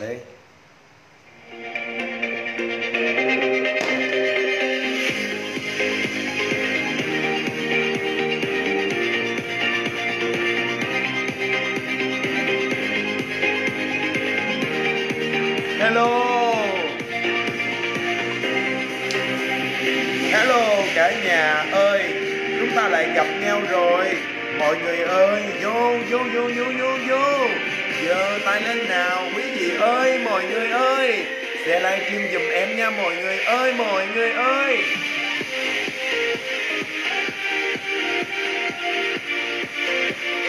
Ready? Ơi mọi người ơi.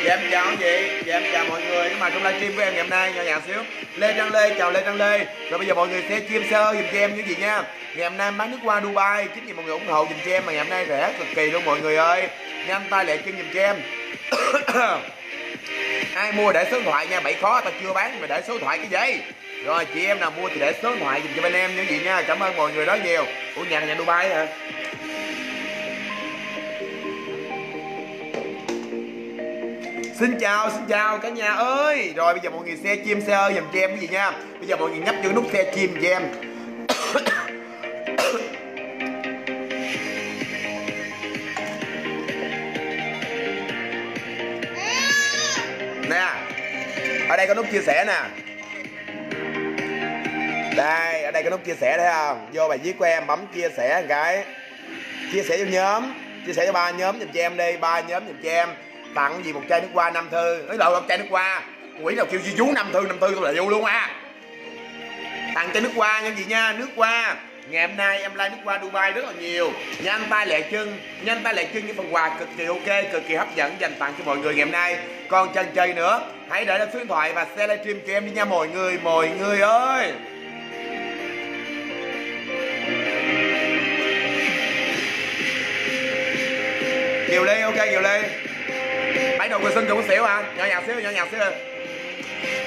Dạ em chào anh chị, dạ em chào mọi người. Nhưng mà trong livestream của em ngày hôm nay nhỏ nhạc xíu. Lê Trang Lê, chào Lê Trang Lê. Rồi bây giờ mọi người sẽ chim sơ dùm cho em như gì nha. Ngày hôm nay bán nước qua Dubai Chính vì mọi người ủng hộ dùm cho em mà ngày hôm nay rẻ cực kỳ luôn mọi người ơi. Nhanh tay lẹ chân dùm cho em. Ai mua để số điện thoại nha, bảy khó tao chưa bán mà để số điện thoại cái gì? Rồi chị em nào mua thì để số điện thoại dùm cho bên em những gì nha. Cảm ơn mọi người đó nhiều. Ủa nhà nhà Dubai hả? Xin chào, xin chào cả nhà ơi. Rồi bây giờ mọi người xe chim xe ơi dùm cho em cái gì nha. Bây giờ mọi người nhấp vô nút xe chim cho em. Nè Ở đây có nút chia sẻ nè. Đây, ở đây có nút chia sẻ thấy không? Vô bài viết của em bấm chia sẻ một cái. Chia sẻ cho nhóm. Chia sẻ cho ba nhóm dùm cho em đi ba nhóm dùm cho em. Tặng gì một chai nước hoa năm thư. Nói đâu một chai nước hoa. Quỷ nào kêu gì chú năm thư năm thư tôi là vô luôn á. Tặng chai nước hoa nha gì nha nước hoa. Ngày hôm nay em like nước hoa Dubai rất là nhiều. Nhanh tay lẹ chân nhanh tay lẹ chân những phần quà cực kỳ ok cực kỳ hấp dẫn dành tặng cho mọi người ngày hôm nay. Còn chân chơi nữa hãy để lại số điện thoại và xe livestream cho em đi nha mọi người mọi người ơi. Kiều Ly ok Kiều Ly bảy đầu người xin cũng xỉu à. Nhỏ nhặt xíu, nhỏ nhặt xíu.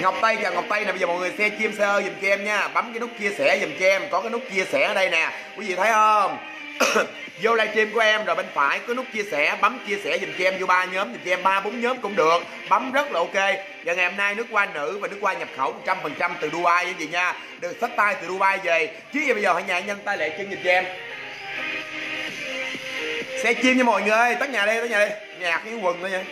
Ngọc Tây chào Ngọc Tây nè, bây giờ mọi người xe chim, xe dùm cho em nha. Bấm cái nút chia sẻ dùm cho em. Có cái nút chia sẻ ở đây nè. Quý vị thấy không? Vô livestream của em, rồi bên phải có nút chia sẻ, bấm chia sẻ dùm cho em vô ba nhóm dùm cho em ba, bốn nhóm cũng được. Bấm rất là ok. Và ngày hôm nay nước hoa nữ và nước hoa nhập khẩu 100% từ Dubai như gì nha. Được sách tay từ Dubai về. Chứ bây giờ hãy nhà nhân tay lệ chân dùm cho em sẽ chim cho mọi người ơi tắt nhà đi tắt nhà đi nhạc cái quần thôi nha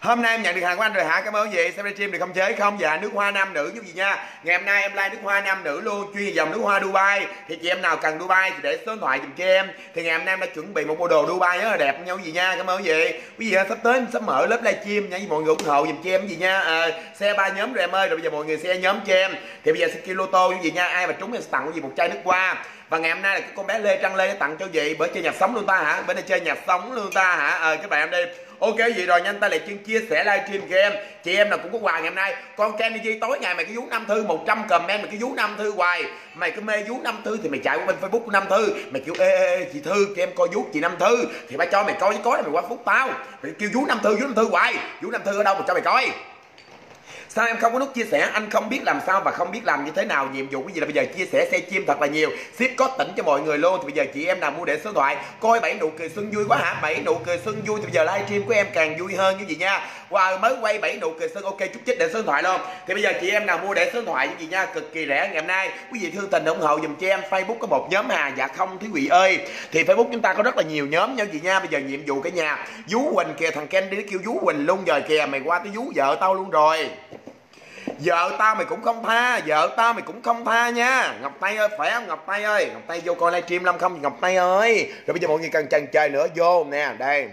Hôm nay em nhận được hàng của anh rồi hả? Cảm ơn vậy vị. Xem livestream được không chế không? Dạ nước hoa nam nữ giúp gì nha. Ngày hôm nay em like nước hoa nam nữ luôn, chuyên dòng nước hoa Dubai. Thì chị em nào cần Dubai thì để số điện thoại dùm cho em. Thì ngày hôm nay em đã chuẩn bị một bộ đồ Dubai rất là đẹp nhau gì nha. Cảm ơn quý vị. Quý vị sắp tới em sắp mở lớp livestream nha, mọi người ủng hộ dùm cho em gì nha. À, xe ba nhóm rồi em ơi. Rồi bây giờ mọi người xe nhóm cho em. Thì bây giờ sẽ kêu lô tô gì nha. Ai mà trúng em sẽ tặng quý một chai nước hoa và ngày hôm nay là cái con bé Lê Trăng Lê tặng cho chị bởi chơi nhạc sống luôn ta hả? Bữa nay chơi nhạc sống luôn ta hả? Ờ à, các bạn em đi. Ok vậy rồi nhanh tay lại chuyên chia sẻ livestream cho em. Chị em nào cũng có quà ngày hôm nay. Con Kennedy tối ngày mày cái vú năm thư 100 comment mày cái vú năm thư hoài. Mày cứ mê vú năm thư thì mày chạy qua bên facebook của năm thư. Mày kêu ê, ê, ê chị thư cho em coi vú chị năm thư. Thì ba cho mày coi với có mày qua phút tao. Mày kêu vú năm thư vú năm thư hoài. Vú năm thư ở đâu mà cho mày coi? Sao em không có nút chia sẻ? Anh không biết làm sao và không biết làm như thế nào. Nhiệm vụ cái gì là bây giờ chia sẻ xe chim thật là nhiều. Ship có tỉnh cho mọi người luôn. Thì bây giờ chị em nào mua để số điện thoại. Coi bảy nụ cười xuân vui quá hả? Bảy nụ cười xuân vui. Thì bây giờ livestream của em càng vui hơn như gì nha. Wow, mới quay bảy nụ cười xuân ok, chút chích để số điện thoại luôn. Thì bây giờ chị em nào mua để số điện thoại như gì nha. Cực kỳ rẻ ngày hôm nay. Quý vị thương tình ủng hộ dùm cho em. Facebook có một nhóm hà. Dạ không, thúy vị ơi. Thì facebook chúng ta có rất là nhiều nhóm nha chị nha. Bây giờ nhiệm vụ cả nhà. Vú huỳnh kìa. Thằng ken đi kêu vú huỳnh luôn. Rồi kìa, mày qua tới vú vợ tao luôn rồi vợ tao mày cũng không tha, vợ tao mày cũng không tha nha. Ngọc tây ơi, khỏe không, ngọc tây ơi? Ngọc tây vô coi livestream lâm không ngọc tây ơi. Rồi bây giờ mọi người cần chần chơi nữa, vô nè, đây.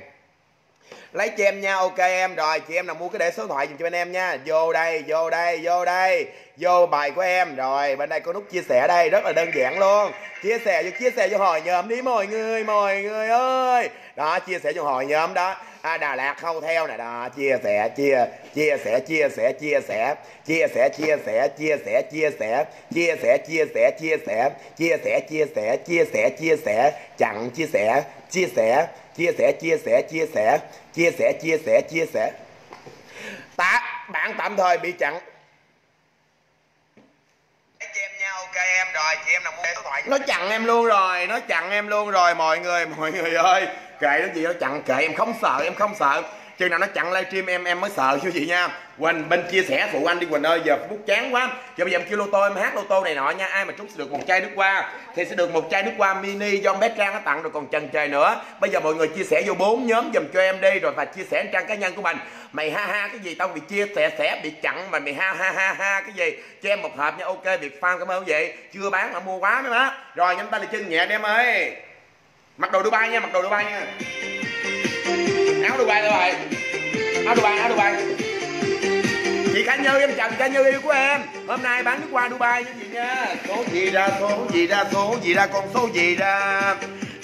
Lấy cho em nha, ok em. Rồi, chị em nào mua cái để số điện thoại dùm cho bên em nha. Vô đây vô đây vô đây. Vô bài của em. Rồi, bên đây có nút chia sẻ đây, rất là đơn giản luôn. Chia sẻ vô, chia sẻ vô hồi nhóm đi, mọi người mọi người ơi đó chia sẻ cho hội nhóm đó à, Đà Lạt không theo nè đó chia sẻ chia chia sẻ chia sẻ chia sẻ chia sẻ chia sẻ chia sẻ chia sẻ chia sẻ chia sẻ chia sẻ chia sẻ chia sẻ chia sẻ chia sẻ chặn chia sẻ chia sẻ chia sẻ chia sẻ chia sẻ chia sẻ chia sẻ chia sẻ tá bạn tạm thời bị chặn nó chặn em luôn rồi nó chặn em luôn rồi mọi người mọi người ơi. Kệ nó gì nó chặn kệ em không sợ em không sợ. Chừng nào nó chặn livestream em em mới sợ chứ chị nha Quỳnh bên chia sẻ phụ anh đi Quỳnh ơi, giờ bút chán quá. Giờ bây giờ em kêu lô tô, em hát lô tô này nọ nha, ai mà trúng sẽ được một chai nước hoa. Thì sẽ được một chai nước hoa mini do bé Trang nó tặng, rồi còn trần trời nữa. Bây giờ mọi người chia sẻ vô bốn nhóm dùm cho em đi, rồi và chia sẻ trang cá nhân của mình. Mày ha ha cái gì tao bị chia sẻ sẻ bị chặn, mà mày ha ha ha ha cái gì? Cho em một hộp nha, ok, việt farm cảm ơn vậy. Chưa bán mà mua quá nữa má. Rồi nhanh tay là chân nhẹ đi em ơi. Mặc đồ Dubai nha, mặc đồ Dubai nha. Áo Dubai Dubai áo Dubai áo Dubai chị Khánh Như, em chồng chị Như yêu của em. Hôm nay bán nước hoa Dubai như chị nha. Số gì ra, số gì ra, số gì ra, con số gì ra?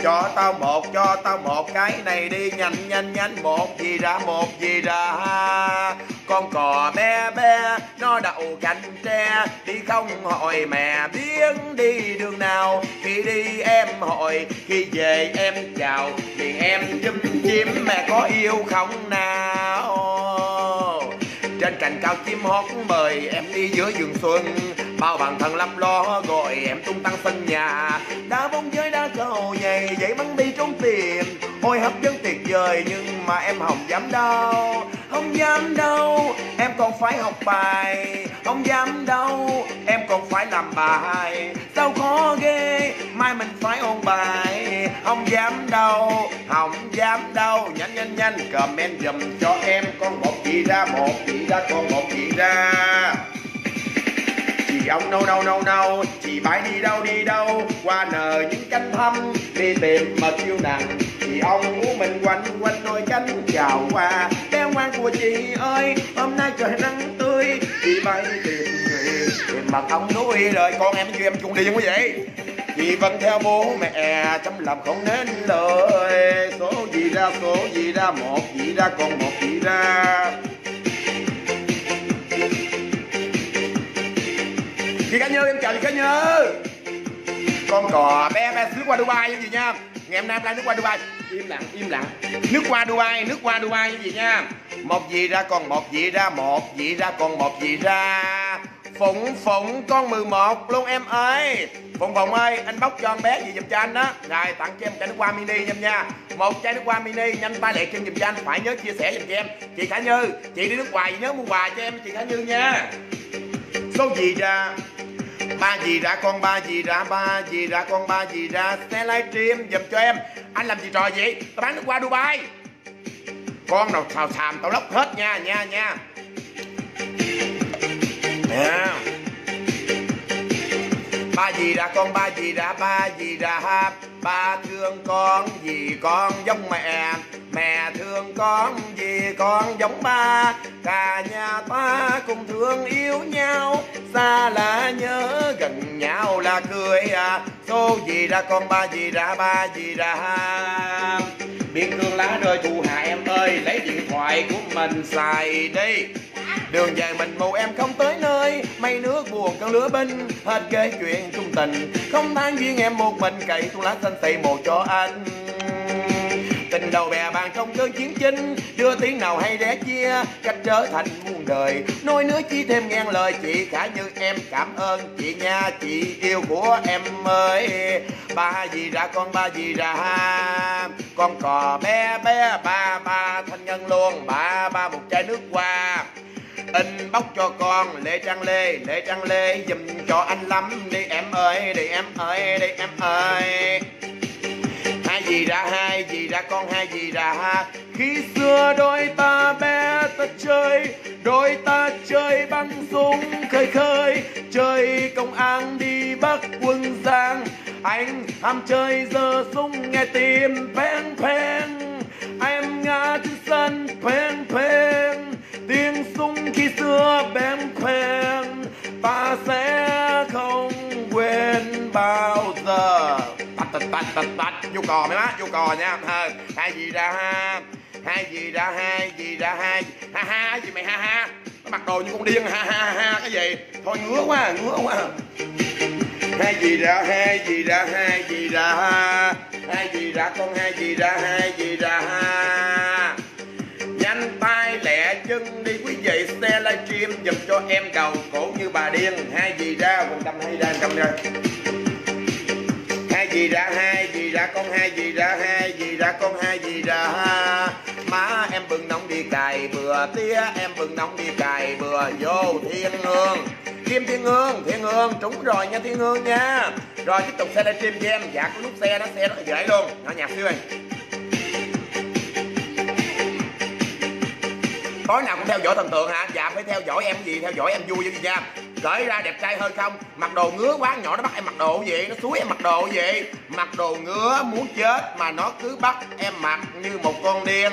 Cho tao một, cho tao một, cái này đi nhanh nhanh nhanh. Một gì ra, một gì ra. Con cò bé bé, nó đậu cành tre. Đi không hỏi mẹ biết đi đường nào. Khi đi em hỏi, khi về em chào. Thì em chum chim, mẹ có yêu không nào? Trên cành cao chim hót mời em đi giữa vườn xuân. Bao bàn thần lấp lo gọi em tung tăng sân nhà. Đá bóng giới đá cầu nhầy vậy bắn đi trốn tìm. Ôi, hấp dẫn tuyệt vời, nhưng mà em không dám đâu không dám đâu em còn phải học bài không dám đâu, em còn phải làm bài. Sao khó ghê, mai mình phải ôn bài. Không dám đâu, không dám đâu. Nhanh nhanh nhanh, comment dùm cho em. Con một chị ra, một chị ra, con một chị ra. Chị ông nâu nâu nâu nâu chị bay đi đâu đi đâu? Qua nờ những cánh thăm, đi tìm mà kêu nặng chị ông của mình quanh quanh đôi cánh chào qua. Bé ngoan của chị ơi, hôm nay trời nắng tươi. Chị bay tìm người, tìm mặt ông núi lời con em cho em chung đi không vậy? Chị vẫn theo bố mẹ, chăm làm không nên lời. Số gì ra, số gì ra, một gì ra, còn một gì ra. Chị cá nhớ, em chào chị cá nhớ. Con cò bé bé xứ qua dubai như gì nha? Ngày hôm nay lại nước qua dubai. Im lặng im lặng. Nước qua dubai nước qua dubai như gì nha? Một gì ra còn một gì ra một gì ra còn một gì ra. Phụng phụng con 11 luôn em ơi. Phụng phụng ơi anh bóc cho con bé gì giùm cho anh đó rồi tặng cho em chai nước hoa mini em nha. Một chai nước hoa mini nhanh tay lẹ chân giùm cho anh. Phải nhớ chia sẻ giùm cho em. Chị khả như chị đi nước ngoài nhớ mua quà cho em chị khả như nha. Số gì ra ba gì ra con, ba gì ra, ba gì ra con, ba gì ra. Sẽ livestream giùm cho em. Anh làm gì trò vậy? Tao bán nước qua dubai. Con nào xào xàm, tao lóc hết nha nha nha. Nè. Ba gì ra con, ba gì ra, ba gì ra. Ba thương con gì con giống mẹ mẹ thương con vì con giống ba, cả nhà ta cùng thương yêu nhau. Xa là nhớ gần nhau là cười à số gì ra con, ba gì ra, ba gì ra. Biên cương lá rơi thu hà em ơi, lấy điện thoại của mình xài đi. Đường dài mình mù em không tới nơi mây nước buồn cơn lửa binh, hết kể chuyện chung tình. Không than duyên em một mình, cậy thu lá xanh xây mồ cho anh đầu bè bàn trong cơn chiến tranh đưa tiếng nào hay rẽ chia, cách trở thành muôn đời. Nói nữa chi thêm ngàn lời chị khả như em cảm ơn. Chị nha, chị yêu của em ơi. Ba gì ra con, ba gì ra con cò bé bé, ba ba thanh nhân luôn. Ba ba một chai nước hoa. In bóc cho con, lệ trang lê, lệ trang lê. Dùm cho anh lắm đi em ơi, đi em ơi, đi em ơi gì ra hai, gì ra con, hai gì ra ha. Khi xưa đôi ta bé ta chơi, đôi ta chơi bắn súng khơi khơi. Chơi công an đi bắt quân giang, anh ham chơi giờ súng nghe tim pheng pheng em ngã trên sân pheng pheng tiếng súng khi xưa bén phen ta sẽ không quên bao giờ. Tạch tạch tạch tạch tạch. Vô cò mấy má vô cò nha. Ờ, ha hai gì ra ha? Hai gì ra hai gì ra hai ha ha gì mày ha ha? Nó mặc đồ như con điên, ha ha ha cái gì? Thôi ngứa quá ngứa quá. Hai gì ra, hai gì ra, hai gì ra hai gì ra con, hai gì ra, hai gì ra nhanh livestream cho em cầu cổ như bà điên. Hai gì ra quần cầm hai ra cầm ra. Hai gì ra, hai gì ra con, hai gì ra, hai gì ra con, hai gì ra. Má em bưng nóng đi cài bừa tía em bưng nóng đi cài bừa. Vô thiên hương kim thiên hương thiên hương, trúng rồi nha thiên hương nha. Rồi tiếp tục xe livestream cho em dạ có lúc xe nó xe nó dễ luôn. Nhỏ nhạc xíu anh tối nào cũng theo dõi thần tượng hả? Dạ phải theo dõi em gì? Theo dõi em vui với gì nha. Cởi ra đẹp trai hơn không? Mặc đồ ngứa quá, nhỏ nó bắt em mặc đồ gì? Nó suối em mặc đồ gì? Mặc đồ ngứa muốn chết mà nó cứ bắt em mặc như một con điên.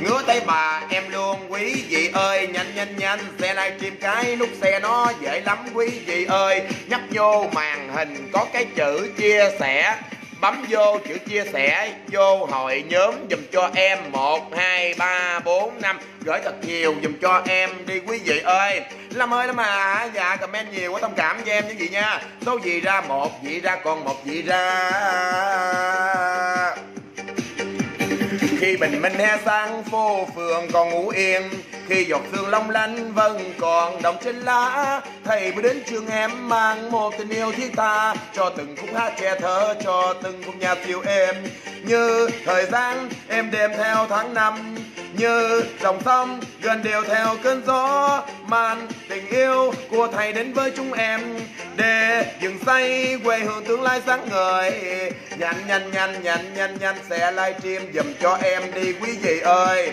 Ngứa tay bà em luôn, quý vị ơi. Nhanh nhanh nhanh, xe livestream cái nút xe nó dễ lắm, quý vị ơi. Nhấp vô màn hình có cái chữ chia sẻ bấm vô chữ chia sẻ, vô hội nhóm, dùm cho em một, hai, ba, bốn, năm. Gửi thật nhiều, dùm cho em đi, quý vị ơi. Lâm ơi, Lâm à dạ comment nhiều quá, thông cảm cho em như vậy nha. Số gì ra một vị ra còn một vị ra khi bình minh he sang phố phường còn ngủ yên, khi giọt sương long lanh vẫn còn đồng trên lá. Thầy mới đến trường em mang một tình yêu thiết tha cho từng khúc hát che thơ cho từng khúc nhạc siêu êm. Như thời gian em đêm theo tháng năm, như dòng sông gần đều theo cơn gió màn của thầy đến với chúng em. Để dựng xây quê hương tương lai sáng ngời. Nhanh nhanh nhanh nhanh nhanh nhanh, sẽ livestream dùm cho em đi, quý vị ơi.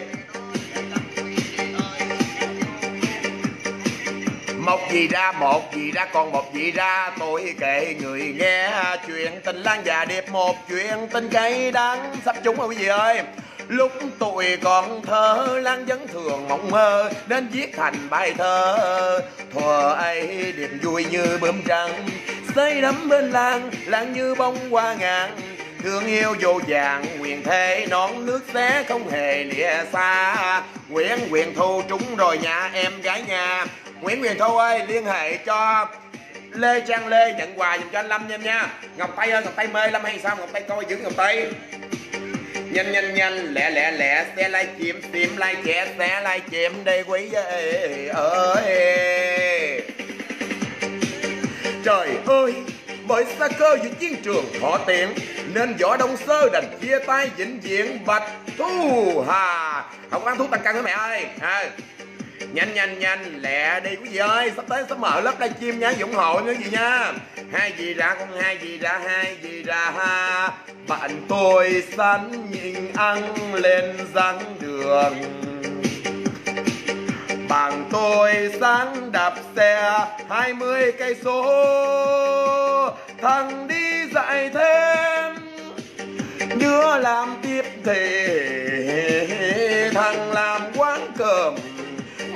Một gì ra, một gì ra, còn một gì ra. Tôi kể người nghe chuyện tình lang già điệp một chuyện tình cay đắng. Sắp chúng rồi quý vị ơi lúc tuổi còn thơ, lan vẫn thường mộng mơ, nên viết thành bài thơ. Thuở ấy điềm vui như bướm trắng xây đắm bên làng làng như bông hoa ngàn. Thương yêu vô vàng, quyền thế nón nước xé không hề lìa xa. Nguyễn quyền thu trúng rồi nhà em gái nhà. Nguyễn quyền thu ơi, liên hệ cho Lê Trang Lê, nhận quà dùm cho anh Lâm nha em nha. Ngọc Tây ơi, Ngọc Tây mê Lâm hay sao? Ngọc Tây coi giữ Ngọc Tây nhanh nhanh nhanh lẹ lẹ lẹ xe lai chìm tìm lai chè xe lai chìm đây quý ơi. Trời ơi bởi xa cơ giữa chiến trường họ tiện nên võ đông sơ đành chia tay vĩnh viễn bạch thu hà. Không ăn thuốc tăng cân với mẹ ơi. À, nhanh nhanh nhanh. Lẹ đi, quý vị ơi. Sắp tới sắp mở lớp live chim nha, ủng hộ nữa gì nha. Hai gì ra con hai gì ra, hai gì ra. Ha bạn tôi sẵn nhìn ăn lên dáng đường. Bạn tôi sáng đạp xe hai mươi cây số. Thằng đi dạy thêm đứa làm tiếp thì thằng làm quán cơm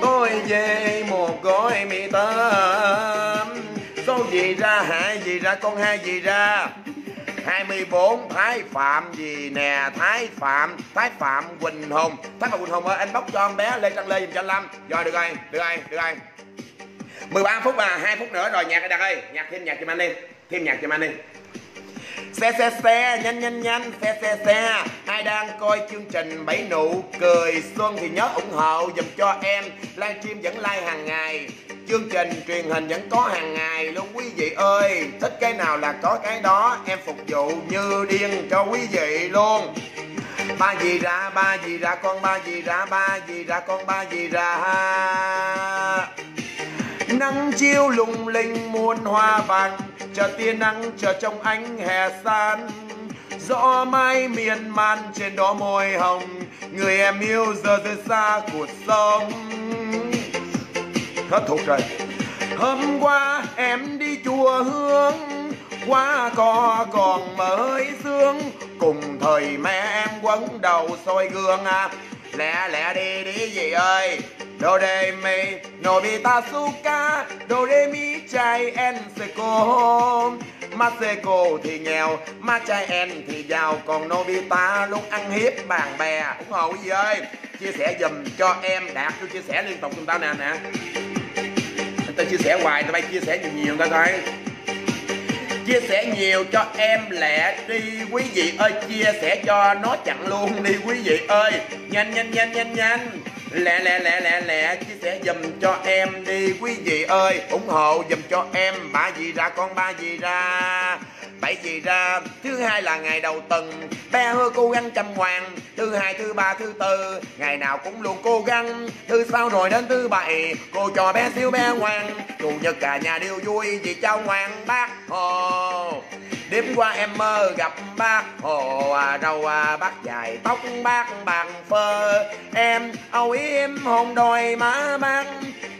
tôi về một gói mì tôm. Số gì ra? Hai gì ra? Con hai gì ra? 24 Thái Phạm gì nè? Thái Phạm Thái Phạm Quỳnh Hùng Thái Phạm Quỳnh Hùng ơi, anh bóc cho bé Lê Trăng Lê dùm cho anh Lâm. Rồi, được rồi được rồi được rồi. 13 phút à 2 phút nữa rồi, nhạc đây. Ơi nhạc, thêm nhạc cho anh đi, thêm nhạc cho anh đi xe xe xe, nhanh nhanh nhanh. Xe xe xe. Ai đang coi chương trình bảy nụ cười? Xuân thì nhớ ủng hộ dùm cho em. Livestream vẫn like hàng ngày. Chương trình truyền hình vẫn có hàng ngày. Luôn quý vị ơi, thích cái nào là có cái đó. Em phục vụ như điên cho quý vị luôn. Ba gì ra, ba gì ra, con ba gì ra, ba gì ra, con ba gì ra. Nắng chiều lung linh muôn hoa vàng chờ tia nắng, chờ trong ánh hè san. Gió mai miên man trên đó môi hồng. Người em yêu giờ rời xa cuộc sống. Hết thuộc rồi. Hôm qua em đi chùa hương. Qua cò còn mới sướng. Cùng thời mẹ em quấn đầu soi gương à. Lẹ lẹ đi đi gì ơi? Do re mi nobita suka do re mi chai en seco Maseko thì nghèo Machai En thì giàu. Còn Nobita luôn ăn hiếp bạn bè. Ủng hộ gì ơi, Chia sẻ dùm cho em Đạt, tôi chia sẻ liên tục chúng ta nè nè. Ta chia sẻ hoài Tao bay chia sẻ nhiều nhiều ta coi. Chia sẻ nhiều cho em lẹ đi, quý vị ơi, chia sẻ cho nó chặn luôn đi, quý vị ơi. Nhanh nhanh nhanh nhanh nhanh lẹ lẹ lẹ lẹ lẹ, chia sẻ dùm cho em đi, quý vị ơi. Ủng hộ dùm cho em ba gì ra con ba gì ra bảy gì ra thứ hai là ngày đầu tuần. Bé hứa cố gắng chăm ngoan. Thứ hai, thứ ba, thứ tư, ngày nào cũng luôn cố gắng. Thứ sáu rồi đến thứ bảy, cô cho bé siêu bé ngoan. Chủ nhật cả nhà đều vui vì cháu ngoan bác hồ đêm qua em mơ gặp bác hồ à, râu à, bác dài tóc bác bằng phơ. Em âu yếm em hôn đôi má bác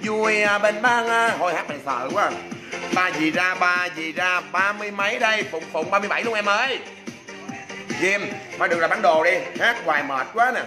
vui à, bên bác à. hát mày sợ quá. Ba gì ra ba gì ra ba mươi mấy đây phụng phụng ba mươi bảy luôn em ơi. Jim thôi đừng là bán đồ đi. Hát hoài mệt quá nè.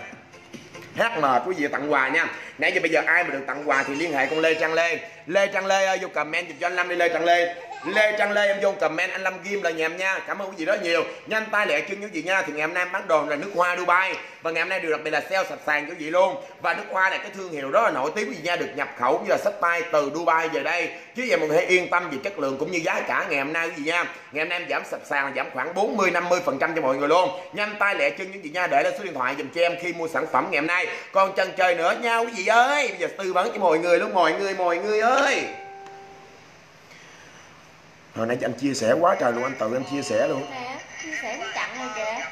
Hát mệt quý vị tặng quà nha. Nãy giờ bây giờ ai mà được tặng quà thì liên hệ con lê trang lê. Lê trang lê ơi vô comment cho anh lâm đi lê trang lê. Lê Trang Lê, em vô comment, anh Lâm Kim là nhà em nha Cảm ơn quý vị rất nhiều. Nhanh tay lẹ chân quý vị nha, Thì ngày hôm nay em bán đồ là nước hoa Dubai. Và ngày hôm nay điều đặc biệt là sale sạch sàn cho quý vị luôn. Và nước hoa là cái thương hiệu rất là nổi tiếng quý vị nha, Được nhập khẩu như là sách tay từ Dubai về đây. Chứ vậy mọi người hãy yên tâm về chất lượng cũng như giá cả ngày hôm nay, quý vị nha. Ngày hôm nay em giảm sạch sàn là giảm khoảng 40-50% cho mọi người luôn. Nhanh tay lẹ chân quý vị nha, Để lên số điện thoại dùm cho em khi mua sản phẩm ngày hôm nay. Còn chân chơi nữa nha, quý vị ơi. Bây giờ tư vấn cho mọi người luôn, mọi người mọi người ơi hồi nãy anh chia sẻ quá trời luôn anh tự anh chia sẻ luôn. Nè chia sẻ nó chặn rồi kìa.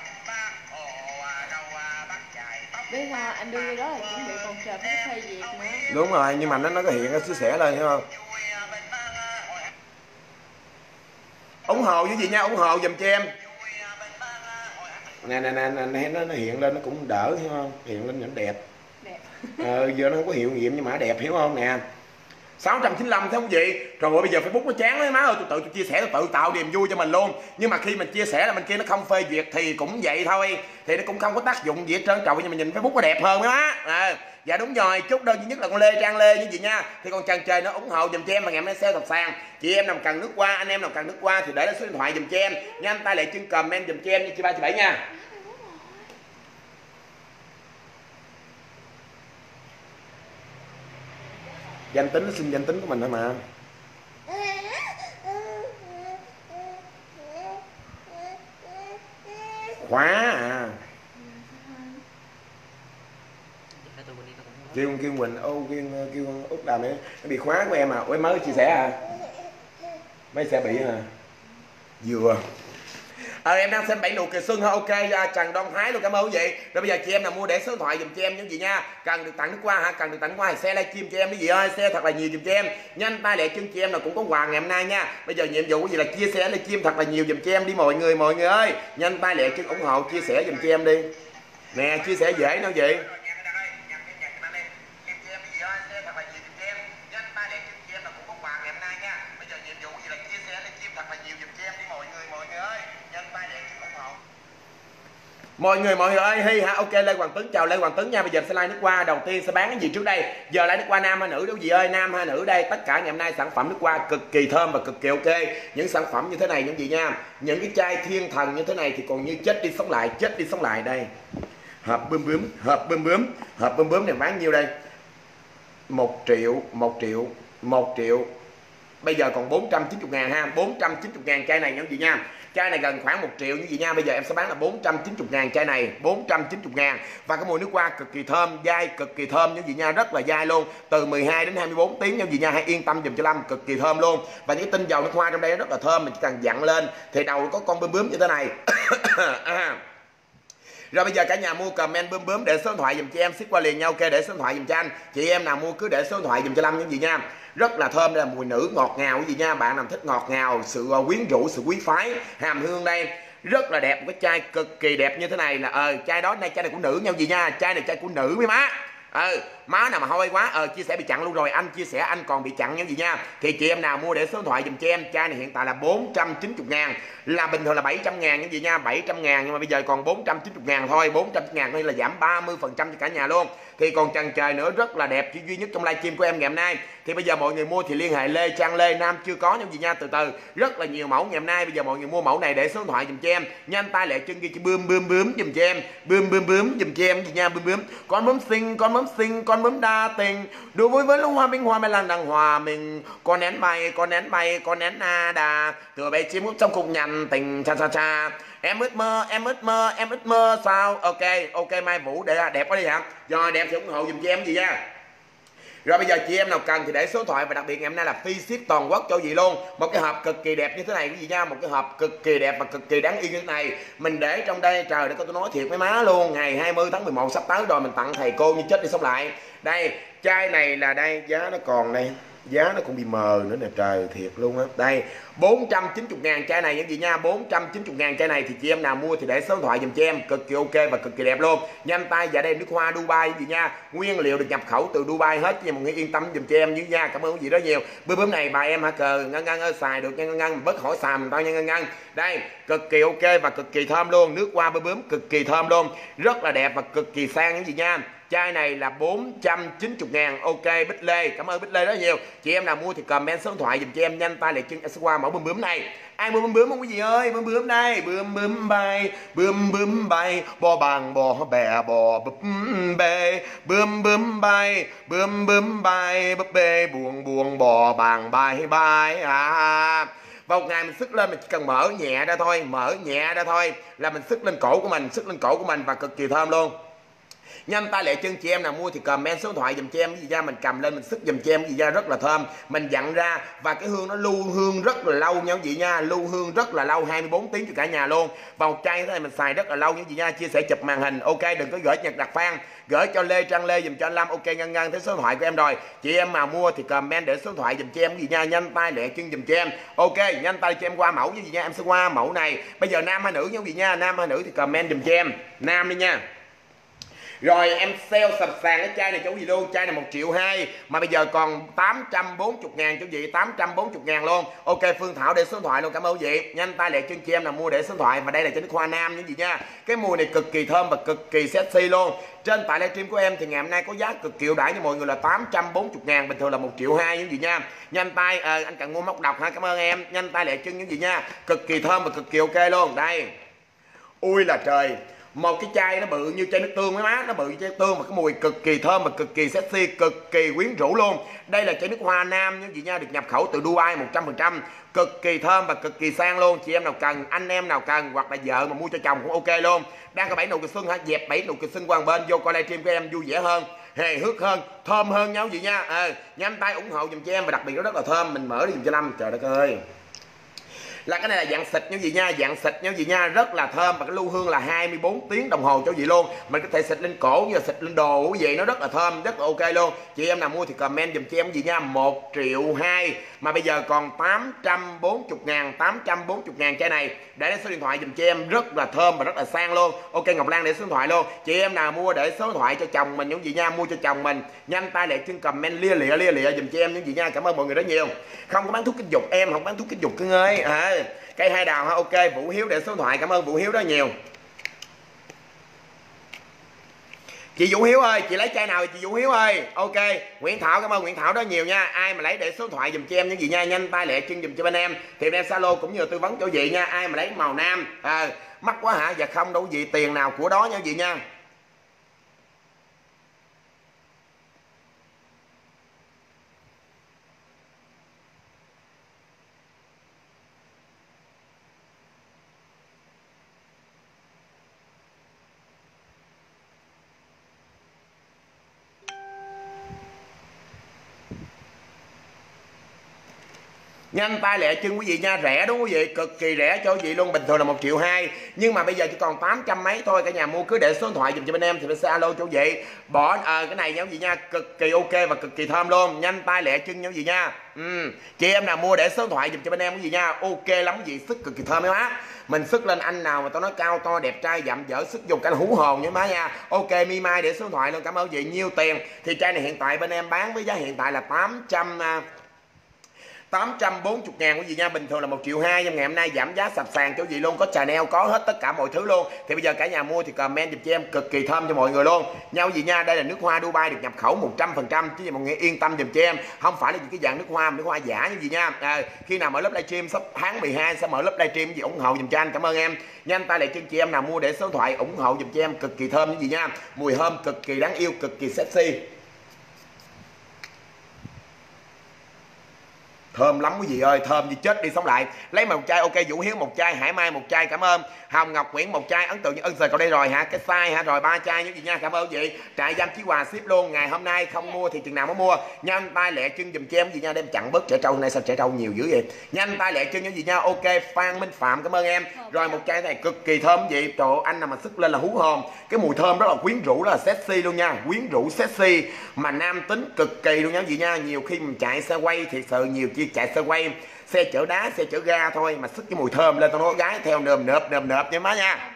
Bây giờ anh đưa đó là chuẩn bị còn chờ cái phê duyệt nữa. Đúng rồi nhưng mà nó nó có hiện nó chia sẻ lên hiểu không? Ủng hộ với gì nha ủng hộ dùm cho em. Nè nè nè nè nó, nó hiện lên nó cũng đỡ hiểu không? Hiện lên nó đẹp. Đẹp. Ờ, giờ nó không có hiệu nghiệm nhưng mà đẹp hiểu không nè 695 thấy không chị rồi bây giờ Facebook nó chán đấy má ơi. Tôi tự tôi chia sẻ tôi tự tạo niềm vui cho mình luôn. Nhưng mà khi mình chia sẻ là mình kia nó không phê duyệt thì cũng vậy thôi. Thì nó cũng không có tác dụng gì hết trơn. Trọi nhưng mà nhìn Facebook nó đẹp hơn mấy má. À, dạ đúng rồi chúc đơn duy nhất là con Lê Trang Lê như vậy nha. Thì còn chàng trời nó ủng hộ dùm cho em mà ngày hôm nay sale tập sàn. Chị em nào cần nước qua anh em nào cần nước qua thì để số điện thoại dùm cho em. Nhanh tay lại chân comment dùm cho em như chị ba chị bảy nha. Danh tính nó xin danh tính của mình thôi mà. Khóa à. Kêu kêu quỳnh, ô, kêu kêu út đàm ấy. Nó bị khóa của em à. Ủa, em mới chia sẻ à. Mấy sẽ bị à. Vừa ờ em đang xem bảy nụ cười xuân ha ok dạ, à, trần đoan thái luôn cảm ơn quý vị rồi bây giờ chị em nào mua để số điện thoại dùm cho em những gì nha. Cần được tặng nước qua hả? Cần được tặng qua thì xe livestream cho em cái gì ơi. Xe thật là nhiều dùm cho em. Nhanh tay lẹ chân chị em nào cũng có quà ngày hôm nay nha. Bây giờ nhiệm vụ gì là chia sẻ livestream thật là nhiều dùm cho em đi mọi người mọi người ơi. Nhanh tay lẹ chân ủng hộ chia sẻ dùm cho em đi. Nè chia sẻ dễ đâu vậy. Mọi người mọi người ơi hi ha, ok, lê hoàng tuấn, chào lê hoàng tuấn nha. Bây giờ sẽ like nước hoa, đầu tiên sẽ bán cái gì trước đây? Giờ lấy nước hoa nam hay nữ đâu gì ơi? Nam hay nữ đây? Tất cả ngày hôm nay sản phẩm nước hoa cực kỳ thơm và cực kỳ ok. Những sản phẩm như thế này, những gì nha? Những cái chai thiên thần như thế này thì còn như chết đi sống lại, chết đi sống lại đây. Hộp bướm bướm, hộp bướm bướm, hộp bướm bướm này bán nhiêu đây? Một triệu một triệu một triệu. Bây giờ còn 490 ngàn ha 490 ngàn chai này, những gì nha? Chai này gần khoảng 1 triệu như vậy nha. Bây giờ em sẽ bán là 490 ngàn chai này. 490 ngàn. Và cái mùi nước hoa cực kỳ thơm, dai cực kỳ thơm như vậy nha. Rất là dai luôn. Từ 12 đến 24 tiếng như vậy nha. Hãy yên tâm dùm cho Lâm, cực kỳ thơm luôn. Và những tinh dầu nước hoa trong đây rất là thơm, mình chỉ cần dặn lên. Thì đầu có con bướm bướm như thế này. À, rồi bây giờ cả nhà mua comment bướm bướm để số điện thoại dùm cho em, ship qua liền nhau, ok, để số điện thoại dùm cho anh. Chị em nào mua cứ để số điện thoại dùm cho Lâm những gì nha. Rất là thơm, đây là mùi nữ ngọt ngào cái gì nha. Bạn nào thích ngọt ngào, sự ờ, quyến rũ, sự quý phái, hàm hương đây. Rất là đẹp, một cái chai cực kỳ đẹp như thế này là ờ chai đó, nay chai này của nữ nhau gì nha. Chai này chai của nữ mấy má. Ờ má nào mà hôi quá ờ chia sẻ bị chặn luôn rồi, anh chia sẻ, anh còn bị chặn những gì nha. Thì chị em nào mua để số điện thoại dùm cho em, chai này hiện tại là 490 ngàn, là bình thường là 700 ngàn những gì nha 700 ngàn nhưng mà bây giờ còn 490 ngàn thôi 490 ngàn đây là giảm 30 phần trăm cho cả nhà luôn. Thì còn chần trời nữa rất là đẹp chỉ duy nhất trong livestream của em ngày hôm nay. Thì bây giờ mọi người mua thì liên hệ Lê Trang Lê, Nam chưa có những gì nha, từ từ. Rất là nhiều mẫu ngày hôm nay, bây giờ mọi người mua mẫu này để số điện thoại dùm cho em. Nhanh tay lẹ chân ghi chữ bươm bươm bướm dùm cho em. Bươm bươm bướm dùm cho em, gì nha bươm bướm. Con bướm xinh, con bướm xinh, con con bướm đa tình. Đùa vui với lúc hoa minh, hoa mai lan đang hòa mình. Con nén bay con nén bay con nén na đà. Từ bay chim út trong khung nhằn tình, cha cha cha. Em ước mơ, em ước mơ, em ước mơ sao? Ok ok, mai vũ để đẹp quá đi hả? Rồi đẹp thì ủng hộ giùm cho em gì nha? Rồi bây giờ chị em nào cần thì để số thoại và đặc biệt ngày hôm nay là phi ship toàn quốc cho gì luôn. Một cái hộp cực kỳ đẹp như thế này quý vị nha? Một cái hộp cực kỳ đẹp và cực kỳ đáng yêu như thế này. Mình để trong đây, trời để có tôi nói thiệt với má luôn. Ngày 20 tháng 11 sắp tới rồi, mình tặng thầy cô như chết đi sống lại. Đây, chai này là đây, giá nó còn đây. Giá nó cũng bị mờ nữa nè, trời, thiệt luôn á. Đây 490 ngàn chai này những gì nha 490 ngàn chai này thì chị em nào mua thì để số điện thoại dùm cho em, cực kỳ ok và cực kỳ đẹp luôn. Nhanh tay và đây nước hoa Dubai gì nha, nguyên liệu được nhập khẩu từ Dubai hết nha, mọi người yên tâm dùm cho em như nha, cảm ơn quý vị rất nhiều. Bữa bướm này bà em hả, cờ ngân ngân ơi, xài được nha ngân ngân, bớt hỏi xàm mình tao nha ngân ngân. Đây, cực kỳ ok và cực kỳ thơm luôn, nước hoa bướm bướm cực kỳ thơm luôn, rất là đẹp và cực kỳ sang những gì nha chai này là 490 ngàn. Ok, Bích Lê, cảm ơn Bích Lê rất nhiều. Chị em nào mua thì comment số điện thoại dùm cho em nhanh tay lại chân sẽ qua mẫu bướm bướm này. Ai mua bướm bướm không quý vị ơi? Bướm bướm đây bướm bướm bay, bướm bướm bay. Bò bằng, bò bè, bò bướm bê. Bướm bướm bay, bướm bướm bay bướm bê. Buồn buồn, bò bằng, bay bay. À. Vào một ngày mình sức lên mình chỉ cần mở nhẹ ra thôi, mở nhẹ ra thôi là mình sức lên cổ của mình, sức lên cổ của mình và cực kỳ thơm luôn nhanh tay lẹ chân chị em nào, mua thì comment số điện thoại dùm cho em. Gì ra mình cầm lên, mình sức dùm cho em. Gì ra rất là thơm. Mình dặn ra và cái hương nó lưu hương rất là lâu nha quý vị nha. Lưu hương rất là lâu 24 tiếng cho cả nhà luôn. Và một chai thế này mình xài rất là lâu nha quý vị nha. Chia sẻ chụp màn hình. Ok, đừng có gửi nhật đặt fan gửi cho lê trang lê dùm cho anh lâm. Ok, ngân ngân thấy số điện thoại của em rồi. Chị em mà mua thì comment để số điện thoại dùm cho em. Gì nha, nhanh tay lẹ chân dùm cho em. Ok, nhanh tay cho em qua mẫu như gì nha. Em sẽ qua mẫu này. Bây giờ nam hay nữ nha quý vị nha. Nam hay nữ thì comment dùm cho em. Nam đi nha rồi em sale sập sàn cái chai này cho gì luôn. Chai này một triệu hai mà bây giờ còn 840 ngàn cho chị 840 ngàn luôn. Ok Phương Thảo để số điện thoại luôn. Cảm ơn chị nhanh tay lẹ chân chị em nào mua để số điện thoại. Và đây là chính khoa nam những gì nha. Cái mùi này cực kỳ thơm và cực kỳ sexy luôn. Trên tại livestream của em thì ngày hôm nay có giá cực kỳ đãi cho mọi người là 840 ngàn bình thường là một triệu hai những gì nha. Nhanh tay à, anh cần mua móc đọc ha cảm ơn em. Nhanh tay lẹ chân những gì nha. Cực kỳ thơm và cực kỳ ok luôn. Đây. Ui là trời một cái chai nó bự như chai nước tương mấy má, nó bự như chai tương mà cái mùi cực kỳ thơm và cực kỳ sexy, cực kỳ quyến rũ luôn. Đây là chai nước hoa nam như chị nha được nhập khẩu từ Dubai 100% cực kỳ thơm và cực kỳ sang luôn. Chị em nào cần, anh em nào cần, hoặc là vợ mà mua cho chồng cũng ok luôn. Đang có bảy nụ cười xuân hả? Dẹp bảy nụ cười xuân qua bên, vô coi livestream của em vui vẻ hơn, hề hước hơn, thơm hơn nhau vậy nha. Ờ nhanh tay ủng hộ dùm cho em và đặc biệt nó rất là thơm. Mình mở đi dùm cho năm trời đất ơi là cái này là dạng xịt như vậy nha dạng xịt như vậy nha. Rất là thơm và cái lưu hương là 24 tiếng đồng hồ cho vị luôn. Mình có thể xịt lên cổ như xịt lên đồ quý vị nó rất là thơm rất là ok luôn. Chị em nào mua thì comment dùm cho em gì nha. Một triệu hai mà bây giờ còn 840 ngàn 840 ngàn chai này. Để số điện thoại dùm cho em rất là thơm và rất là sang luôn. Ok Ngọc Lan để số điện thoại luôn. Chị em nào mua để số điện thoại cho chồng mình những gì nha mua cho chồng mình nhanh tay để chân comment lia lịa lia lịa dùm cho em những gì nha. Cảm ơn mọi người rất nhiều. Không có bán thuốc kích dục em không bán thuốc kích dục cưng ơi. À, cây hai đào ha ok vũ hiếu để số thoại. Cảm ơn vũ hiếu rất nhiều. Chị Vũ Hiếu ơi chị lấy chai nào chị Vũ Hiếu ơi? Ok Nguyễn Thảo cảm ơn Nguyễn Thảo đó nhiều nha. Ai mà lấy để số thoại dùm cho em những gì nha. Nhanh tay lẹ chân dùm cho bên em. Thì bên em Salo cũng như tư vấn cho chị nha. Ai mà lấy màu nam à, mắc quá hả? Dạ không đâu gì tiền nào của đó nha chị nha. Nhanh tay lẹ chân quý vị nha rẻ đúng quý vị cực kỳ rẻ cho quý vị luôn bình thường là một triệu hai. Nhưng mà bây giờ chỉ còn 800 mấy thôi cả nhà mua cứ để số điện thoại dùm cho bên em thì bên sẽ alo cho quý vị. Bỏ à, cái này nha quý vị nha cực kỳ ok và cực kỳ thơm luôn. Nhanh tay lẹ chân nha quý vị nha. Ừ. chị em nào mua để số điện thoại dùm cho bên em quý vị nha. Ok lắm quý vị sức cực kỳ thơm mấy má mình sức lên anh nào mà tao nói cao to đẹp trai dặm dở sức dùng cái hú hồn nha má nha. Ok mi mai để số điện thoại luôn cảm ơn quý vị nhiêu tiền. Thì chai này hiện tại bên em bán với giá hiện tại là 800 840 ngàn quý vị nha. Bình thường là một triệu hai nhưng ngày hôm nay giảm giá sập sàn cho quý vị luôn có Chanel có hết tất cả mọi thứ luôn. Thì bây giờ cả nhà mua thì comment giùm cho em cực kỳ thơm cho mọi người luôn. Nha quý vị nha đây là nước hoa Dubai được nhập khẩu 100% chứ gì mọi người yên tâm giùm cho em. Không phải là những cái dạng nước hoa nước hoa giả như gì nha. À, khi nào mở lớp livestream sắp tháng 12 sẽ mở lớp livestream gì ủng hộ giùm cho anh. Cảm ơn em. Nhanh tay lại chân chị em nào mua để số điện thoại ủng hộ giùm cho em cực kỳ thơm như gì nha. Mùi thơm cực kỳ đáng yêu cực kỳ sexy. Thơm lắm quý vị ơi thơm như chết đi sống lại. Lấy một chai ok vũ hiếu một chai hải mai một chai cảm ơn. Hồng ngọc nguyễn một chai ấn tượng như ân sờ còn đây rồi hả? Cái size hả? Rồi ba chai như gì nha cảm ơn quý vị. Trại giam chí hòa ship luôn ngày hôm nay không mua thì chừng nào mới mua. Nhanh tay lẹ chân dùm cho em gì nha đem chặn bớt trẻ trâu hôm nay sao trẻ trâu nhiều dữ vậy? Nhanh tay lẹ chân như gì nha ok phan minh phạm cảm ơn em. Rồi một chai này cực kỳ thơm gì trời ơi, anh nào mà sức lên là hú hồn. Cái mùi thơm rất là quyến rũ rất là sexy luôn nha quyến rũ sexy. Mà nam tính cực kỳ luôn nha gì nha. Nhiều khi mình chạy xe quay thiệt sự nhiều chi chạy xe quay, xe chở đá, xe chở ga thôi mà sức cái mùi thơm lên, tao nói gái theo nơm nượp nơm nượp nha má nha.